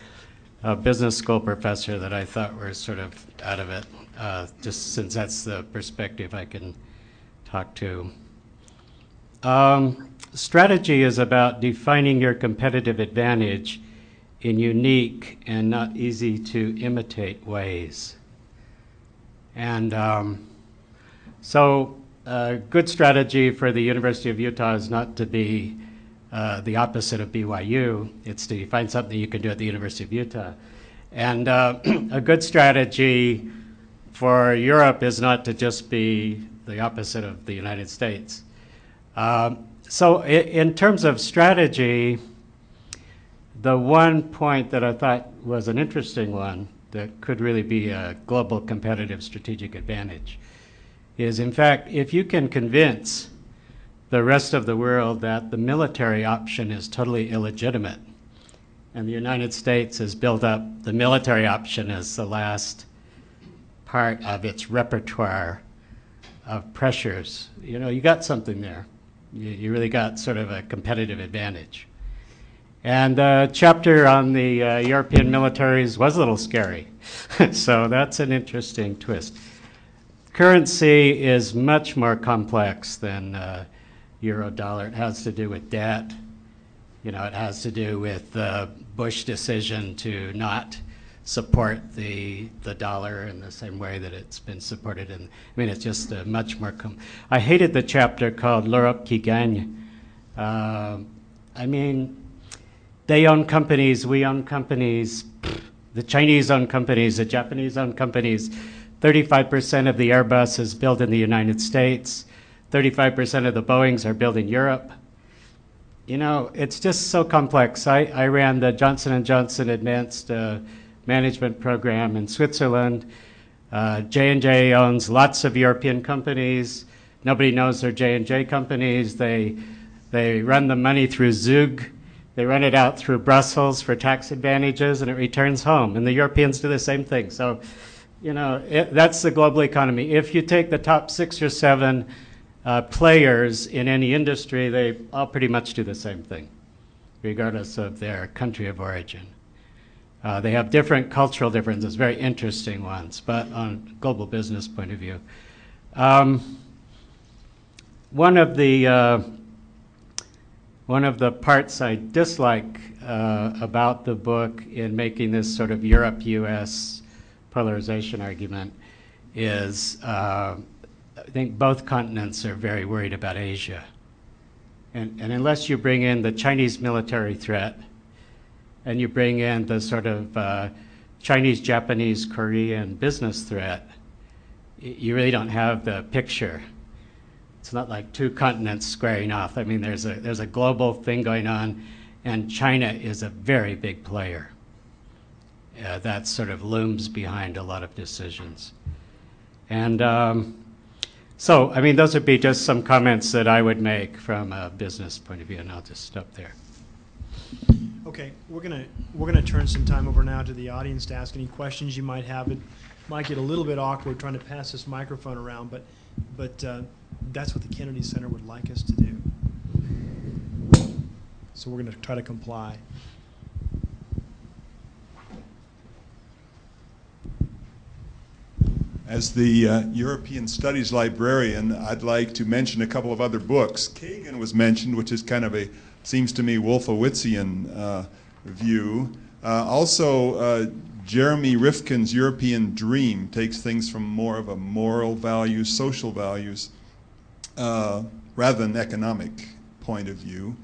a business school professor that I thought were sort of out of it, uh, just since that's the perspective I can talk to. Um, strategy is about defining your competitive advantage in unique and not easy to imitate ways. And um, so, a good strategy for the University of Utah is not to be uh, the opposite of BYU, it's to find something you can do at the University of Utah. And uh, [CLEARS THROAT] a good strategy for Europe is not to just be the opposite of the United States. Um, so, in terms of strategy, the one point that I thought was an interesting one that could really be a global competitive strategic advantage is, in fact, if you can convince the rest of the world that the military option is totally illegitimate, and the United States has built up the military option as the last part of its repertoire of pressures, you know, you got something there. You, you really got sort of a competitive advantage. And the chapter on the uh, European militaries was a little scary. [LAUGHS] so that's an interesting twist. Currency is much more complex than uh, euro dollar. It has to do with debt. You know, it has to do with the Bush decision to not support the the dollar in the same way that it's been supported. In, I mean, it's just a much more. I hated the chapter called "L'Europe qui gagne." Uh, I mean, they own companies, we own companies, the Chinese own companies, the Japanese own companies. 35% of the Airbus is built in the United States, 35% of the Boeings are built in Europe. you know, it's just so complex. I, I ran the Johnson & Johnson Advanced uh, Management Program in Switzerland. Uh, J&J owns lots of European companies. Nobody knows they're J&J companies. They, they run the money through Zug. They run it out through Brussels for tax advantages, and it returns home. And the Europeans do the same thing. So, you know, it, that's the global economy. If you take the top six or seven uh, players in any industry, they all pretty much do the same thing, regardless of their country of origin. Uh, they have different cultural differences, very interesting ones, but on global business point of view. Um, one of the uh, one of the parts I dislike uh, about the book in making this sort of Europe-U.S. polarization argument is uh, I think both continents are very worried about Asia. And, and unless you bring in the Chinese military threat and you bring in the sort of uh, Chinese, Japanese, Korean business threat, you really don't have the picture. It's not like two continents squaring off. I mean, there's a, there's a global thing going on, and China is a very big player. Uh, that sort of looms behind a lot of decisions. And um, so, I mean, those would be just some comments that I would make from a business point of view, and I'll just stop there. Okay, we're gonna, we're gonna turn some time over now to the audience to ask any questions you might have. It might get a little bit awkward trying to pass this microphone around, but, but uh, that's what the Kennedy Center would like us to do. So we're gonna try to comply. As the uh, European Studies librarian, I'd like to mention a couple of other books. Kagan was mentioned, which is kind of a, seems to me, Wolfowitzian uh, view. Uh, also, uh, Jeremy Rifkin's European Dream takes things from more of a moral values, social values, uh, rather than economic point of view.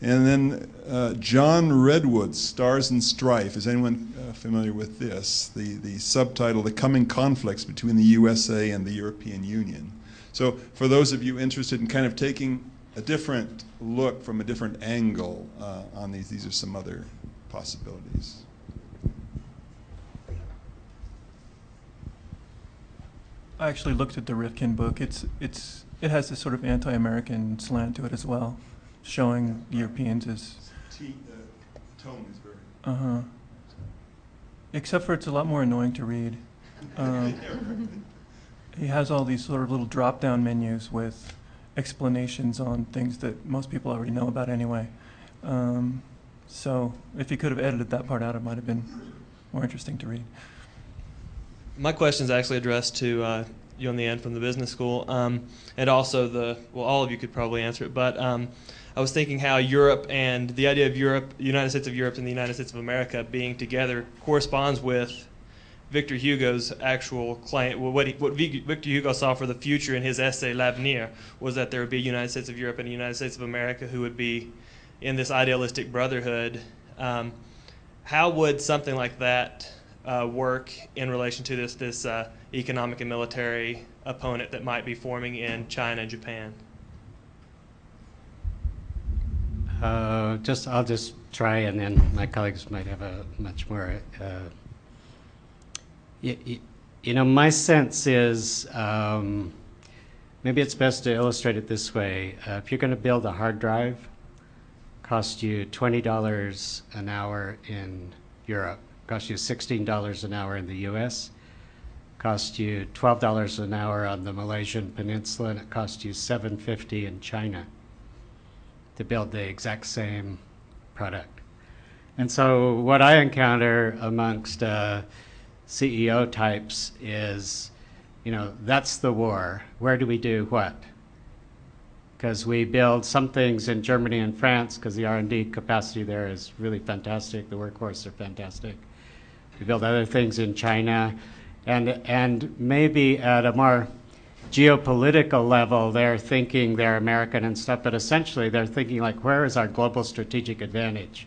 And then uh, John Redwood's Stars and Strife. Is anyone uh, familiar with this? The, the subtitle, The Coming Conflicts Between the USA and the European Union. So, for those of you interested in kind of taking a different look from a different angle uh, on these, these are some other possibilities. I actually looked at the Rifkin book. It's it's it has this sort of anti-American slant to it as well, showing Europeans as T, uh, tone is very. uh huh. Except for it's a lot more annoying to read. [LAUGHS] Um, he has all these sort of little drop-down menus with explanations on things that most people already know about anyway. Um, so if he could have edited that part out, it might have been more interesting to read. My question is actually addressed to uh, you on the end from the business school, um, and also the well, all of you could probably answer it. But um, I was thinking how Europe and the idea of Europe, United States of Europe, and the United States of America being together corresponds with Victor Hugo's actual claim. well, What, he, what Victor Hugo saw for the future in his essay L'Avenir was that there would be a United States of Europe and a United States of America who would be in this idealistic brotherhood. Um, how would something like that uh, work in relation to this this uh, economic and military opponent that might be forming in China and Japan? Uh, just I'll just try, and then my colleagues might have a much more. Uh, y- y- you know, my sense is um, maybe it's best to illustrate it this way. Uh, if you're going to build a hard drive, cost you twenty dollars an hour in Europe, cost you sixteen dollars an hour in the U.S., cost you twelve dollars an hour on the Malaysian Peninsula, and it cost you seven fifty in China to build the exact same product. And so, what I encounter amongst uh, CEO types is, you know, that's the war. Where do we do what? Because we build some things in Germany and France because the R&D capacity there is really fantastic. The workforce are fantastic. We build other things in China, and and maybe at a more geopolitical level, they're thinking they're American and stuff, but essentially they're thinking like, where is our global strategic advantage?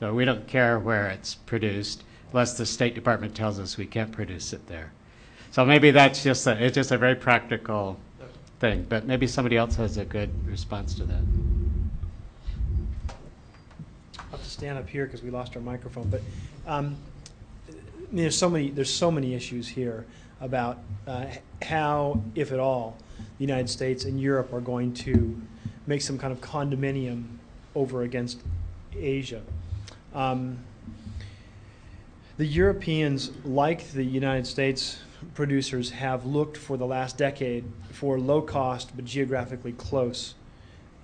So we don't care where it's produced, unless the State Department tells us we can't produce it there. So maybe that's just a, it's just a very practical thing, but maybe somebody else has a good response to that. I'll have to stand up here because we lost our microphone, but um, there's so many, there's so many issues here about uh, how, if at all, the United States and Europe are going to make some kind of condominium over against Asia. Um, the Europeans, like the United States producers, have looked for the last decade for low cost but geographically close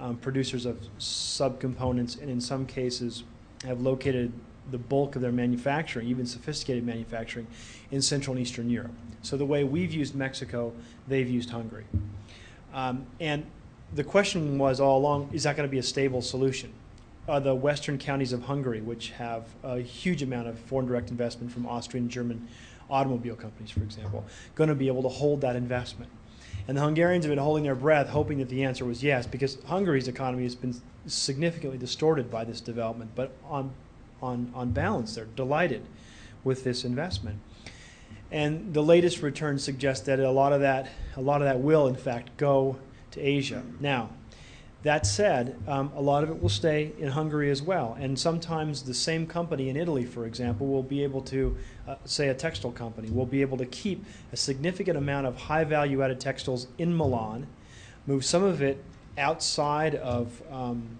um, producers of subcomponents, and in some cases have located the bulk of their manufacturing, even sophisticated manufacturing, in Central and Eastern Europe. So the way we've used Mexico, they've used Hungary. Um, and the question was all along, is that going to be a stable solution? Are the western counties of Hungary, which have a huge amount of foreign direct investment from Austrian German automobile companies, for example, going to be able to hold that investment? And the Hungarians have been holding their breath, hoping that the answer was yes, because Hungary's economy has been significantly distorted by this development. But on, on, on balance, they're delighted with this investment. And the latest returns suggest that a lot of that, a lot of that will, in fact, go to Asia. Now, that said, um, a lot of it will stay in Hungary as well. And sometimes the same company in Italy, for example, will be able to, uh, say a textile company, will be able to keep a significant amount of high value added textiles in Milan, move some of it outside of, um,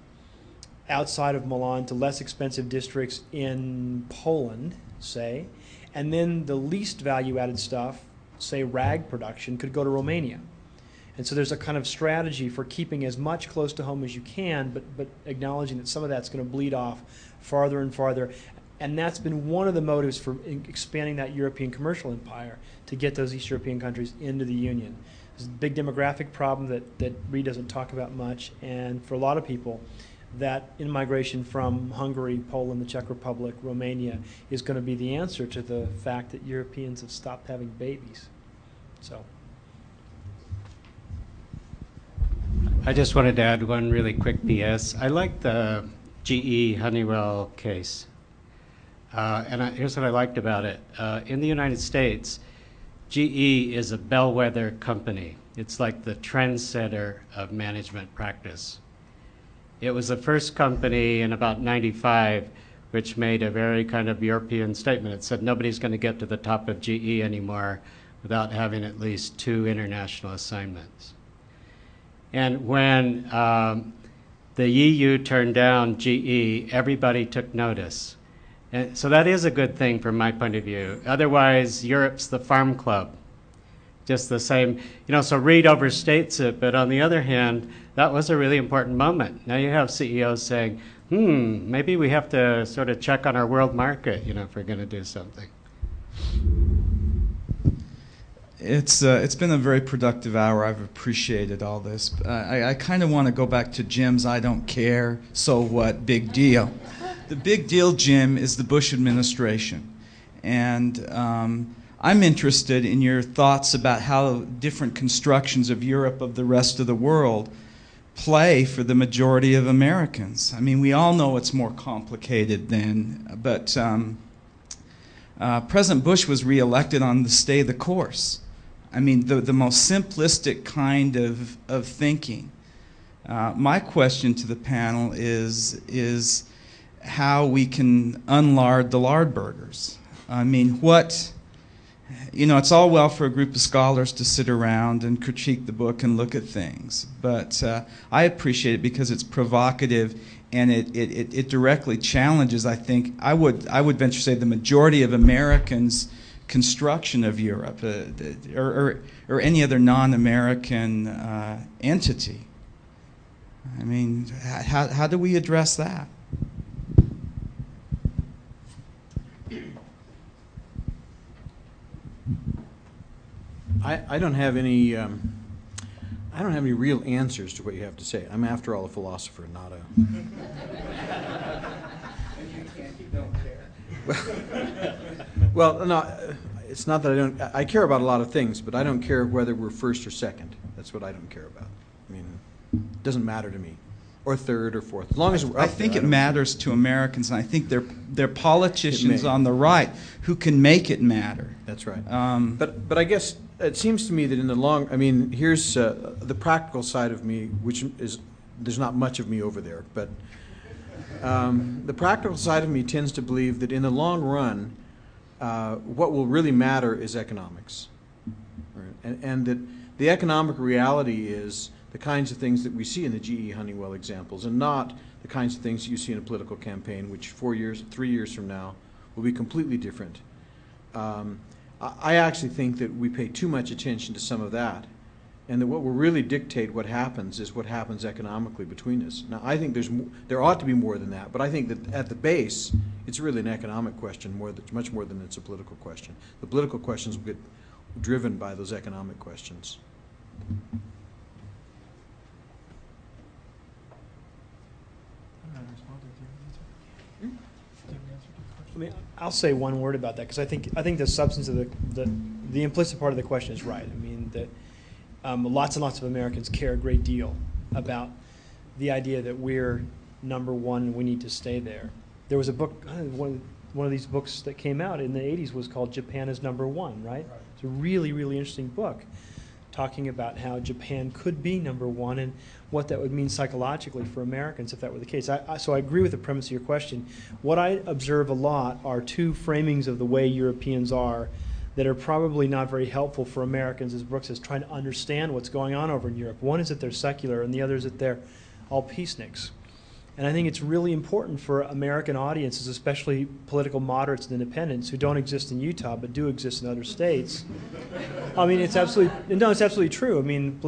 outside of Milan to less expensive districts in Poland, say, and then the least value added stuff, say rag production, could go to Romania. And so there's a kind of strategy for keeping as much close to home as you can, but, but acknowledging that some of that's going to bleed off farther and farther. And that's been one of the motives for expanding that European commercial empire to get those East European countries into the Union. There's a big demographic problem that, that Reid doesn't talk about much. And for a lot of people, that in-migration from Hungary, Poland, the Czech Republic, Romania is going to be the answer to the fact that Europeans have stopped having babies. So. I just wanted to add one really quick PS. I like the GE Honeywell case. Uh, and I, here's what I liked about it. Uh, in the United States, GE is a bellwether company. It's like the trendsetter of management practice. It was the first company in about 95 which made a very kind of European statement. It said nobody's going to get to the top of GE anymore without having at least two international assignments. And when um, the EU turned down GE, everybody took notice. And so that is a good thing from my point of view. Otherwise, Europe's the farm club. Just the same, you know, so Reid overstates it, but on the other hand, that was a really important moment. Now you have CEOs saying, hmm, maybe we have to sort of check on our world market, you know, if we're going to do something. It's uh, it's been a very productive hour. I've appreciated all this. I, I kind of want to go back to Jim's "I don't care, so what" big deal. The big deal, Jim, is the Bush administration, and um, I'm interested in your thoughts about how different constructions of Europe of the rest of the world play for the majority of Americans. I mean, we all know it's more complicated than, but. Um, uh, President Bush was reelected on the stay the course. I mean, the, the most simplistic kind of, of thinking. Uh, my question to the panel is, is how we can unlard the lard burgers. I mean, what, you know, it's all well for a group of scholars to sit around and critique the book and look at things, but uh, I appreciate it because it's provocative and it, it, it directly challenges, I think, I would, I would venture to say the majority of Americans' construction of Europe uh, or, or, or, any other non American uh, entity. I mean, how, how do we address that? I, I don't have any. Um, I don't have any real answers to what you have to say. I'm, after all, a philosopher, not a. [LAUGHS] [LAUGHS] well, [LAUGHS] well, no, it's not that I don't. I care about a lot of things, but I don't care whether we're first or second. That's what I don't care about. I mean, it doesn't matter to me, or third or fourth. As long as we're I think there, it don't- matters to Americans, and I think they're they're politicians on the right who can make it matter. That's right. Um, But, but I guess it seems to me that in the long, I mean, here's uh, the practical side of me, which is, there's not much of me over there, but Um, the practical side of me tends to believe that in the long run, uh, what will really matter is economics. Right? And, and that the economic reality is the kinds of things that we see in the GE Honeywell examples and not the kinds of things that you see in a political campaign, which four years, three years from now will be completely different. Um, I, I actually think that we pay too much attention to some of that and that what will really dictate what happens is what happens economically between us. Now, I think there's there ought to be more than that, but I think that at the base, it's really an economic question more much more than it's a political question. The political questions will get driven by those economic questions. I mean, I'll say one word about that because I think I think the substance of the, the the implicit part of the question is right. I mean that um, lots and lots of Americans care a great deal about the idea that we're number one we need to stay there. There was a book, one of, one of these books that came out in the 80s was called Japan is Number One, right? It's a really, really interesting book talking about how Japan could be number one and what that would mean psychologically for Americans if that were the case. I, I, so I agree with the premise of your question. What I observe a lot are two framings of the way Europeans are that are probably not very helpful for Americans, as Brooks is trying to understand what's going on over in Europe. One is that they're secular, and the other is that they're all peaceniks. And I think it's really important for American audiences, especially political moderates and independents who don't exist in Utah but do exist in other states. I mean, it's absolutely no, it's absolutely true. I mean,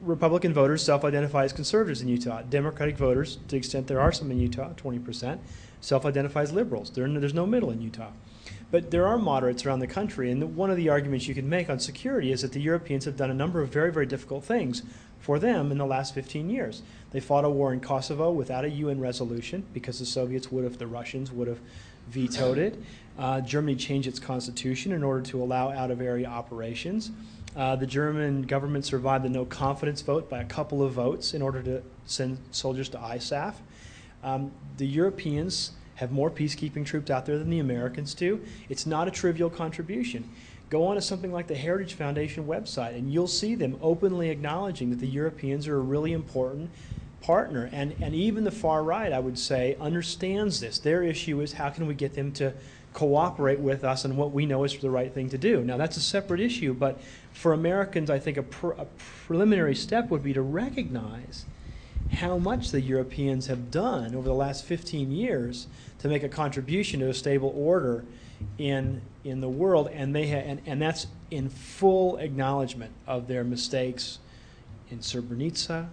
Republican voters self-identify as conservatives in Utah. Democratic voters, to the extent there are some in Utah, 20%, self-identify as liberals. There, there's no middle in Utah. But there are moderates around the country, and one of the arguments you can make on security is that the Europeans have done a number of very, very difficult things for them in the last 15 years. They fought a war in Kosovo without a UN resolution because the Soviets would have, the Russians would have vetoed it. Uh, Germany changed its constitution in order to allow out of area operations. Uh, the German government survived the no confidence vote by a couple of votes in order to send soldiers to ISAF. Um, the Europeans have more peacekeeping troops out there than the Americans do. It's not a trivial contribution. Go on to something like the Heritage Foundation website, and you'll see them openly acknowledging that the Europeans are a really important partner. And, and even the far right, I would say, understands this. Their issue is how can we get them to cooperate with us on what we know is the right thing to do. Now, that's a separate issue, but for Americans, I think a, pr- a preliminary step would be to recognize how much the Europeans have done over the last 15 years to make a contribution to a stable order in in the world, and they ha- and, and that's in full acknowledgement of their mistakes in Srebrenica,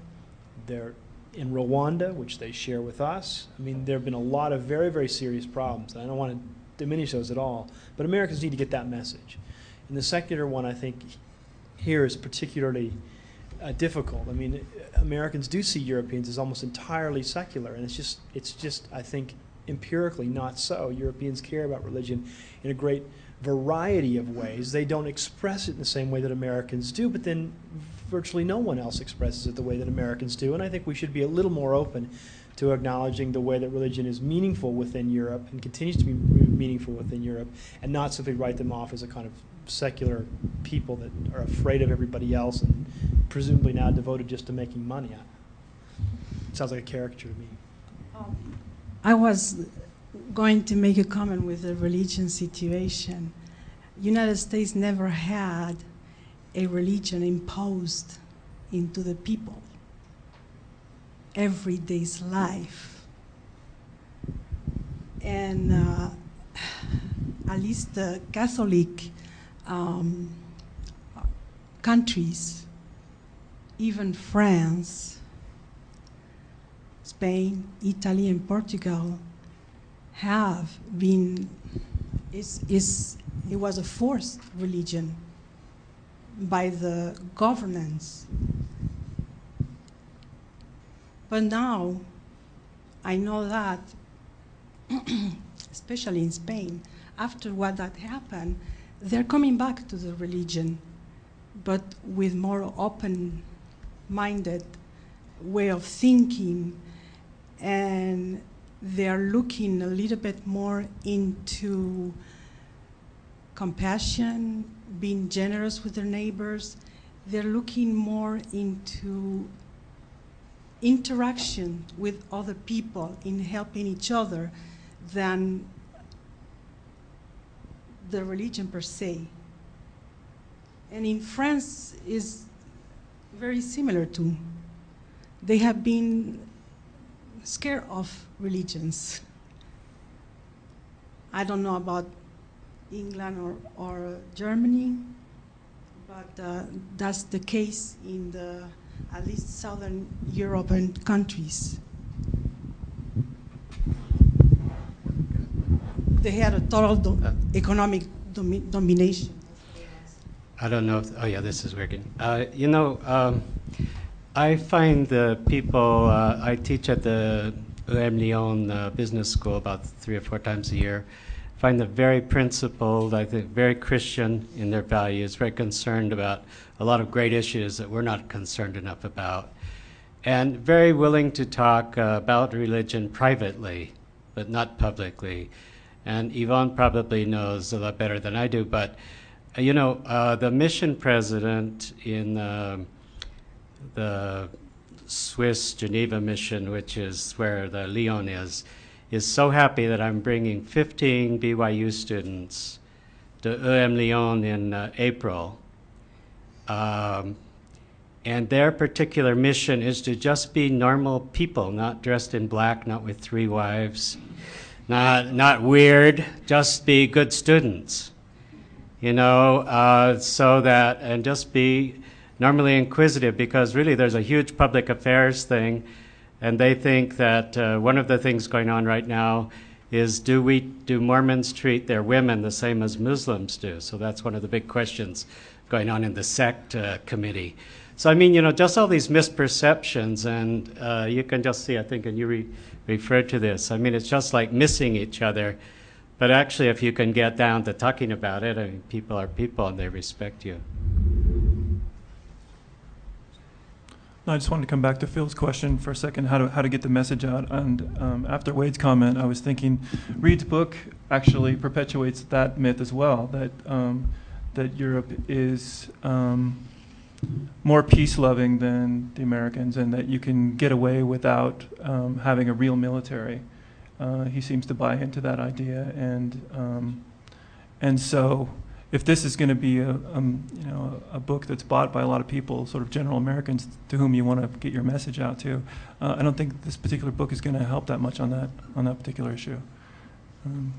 their in Rwanda, which they share with us. I mean, there have been a lot of very very serious problems, I don't want to diminish those at all. But Americans need to get that message. And the secular one, I think, here is particularly uh, difficult. I mean, Americans do see Europeans as almost entirely secular, and it's just, it's just, I think, empirically not so. Europeans care about religion in a great variety of ways. They don't express it in the same way that Americans do, but then virtually no one else expresses it the way that Americans do. And I think we should be a little more open to acknowledging the way that religion is meaningful within Europe and continues to be meaningful within Europe, and not simply write them off as a kind of secular people that are afraid of everybody else and presumably now devoted just to making money. It sounds like a caricature to me. I was going to make a comment with the religion situation. United States never had a religion imposed into the people every day's life. And uh, at least the Catholic um, countries, even France, Spain, Italy, and Portugal have been, is, is, it was a forced religion by the governance. But now, I know that, [CLEARS THROAT] especially in Spain, after what that happened, they're coming back to the religion, but with more open-minded way of thinking and they're looking a little bit more into compassion, being generous with their neighbors. They're looking more into interaction with other people in helping each other than the religion per se. And in France is very similar to. They have been scared of religions. I don't know about England or, or Germany, but uh, that's the case in the at least southern European countries. They had a total do- economic domi- domination. I don't know if, oh yeah, this is working. Uh, you know, um, I find the people, uh, I teach at the UM Lyon uh, Business School about three or four times a year. Find them very principled, I think very Christian in their values, very concerned about a lot of great issues that we're not concerned enough about, and very willing to talk uh, about religion privately, but not publicly. And Yvonne probably knows a lot better than I do, but you know, uh, the mission president in um the Swiss Geneva mission, which is where the Lyon is, is so happy that I'm bringing 15 BYU students to UM Lyon in uh, April. Um, and their particular mission is to just be normal people, not dressed in black, not with three wives, not, not weird, just be good students you know, uh, so that, and just be normally inquisitive because really there's a huge public affairs thing, and they think that uh, one of the things going on right now is do we do Mormons treat their women the same as Muslims do? So that's one of the big questions going on in the sect uh, committee. So I mean, you know, just all these misperceptions, and uh, you can just see, I think, and you re- referred to this. I mean, it's just like missing each other. But actually, if you can get down to talking about it, I mean, people are people and they respect you. No, I just wanted to come back to Phil's question for a second, how to, how to get the message out. And um, after Wade's comment, I was thinking Reid's book actually perpetuates that myth as well, that, um, that Europe is um, more peace-loving than the Americans and that you can get away without um, having a real military. Uh, he seems to buy into that idea. And, um, and so if this is going to be a, um, you know, a book that's bought by a lot of people, sort of general Americans to whom you want to get your message out to, uh, I don't think this particular book is going to help that much on that on that particular issue. Um,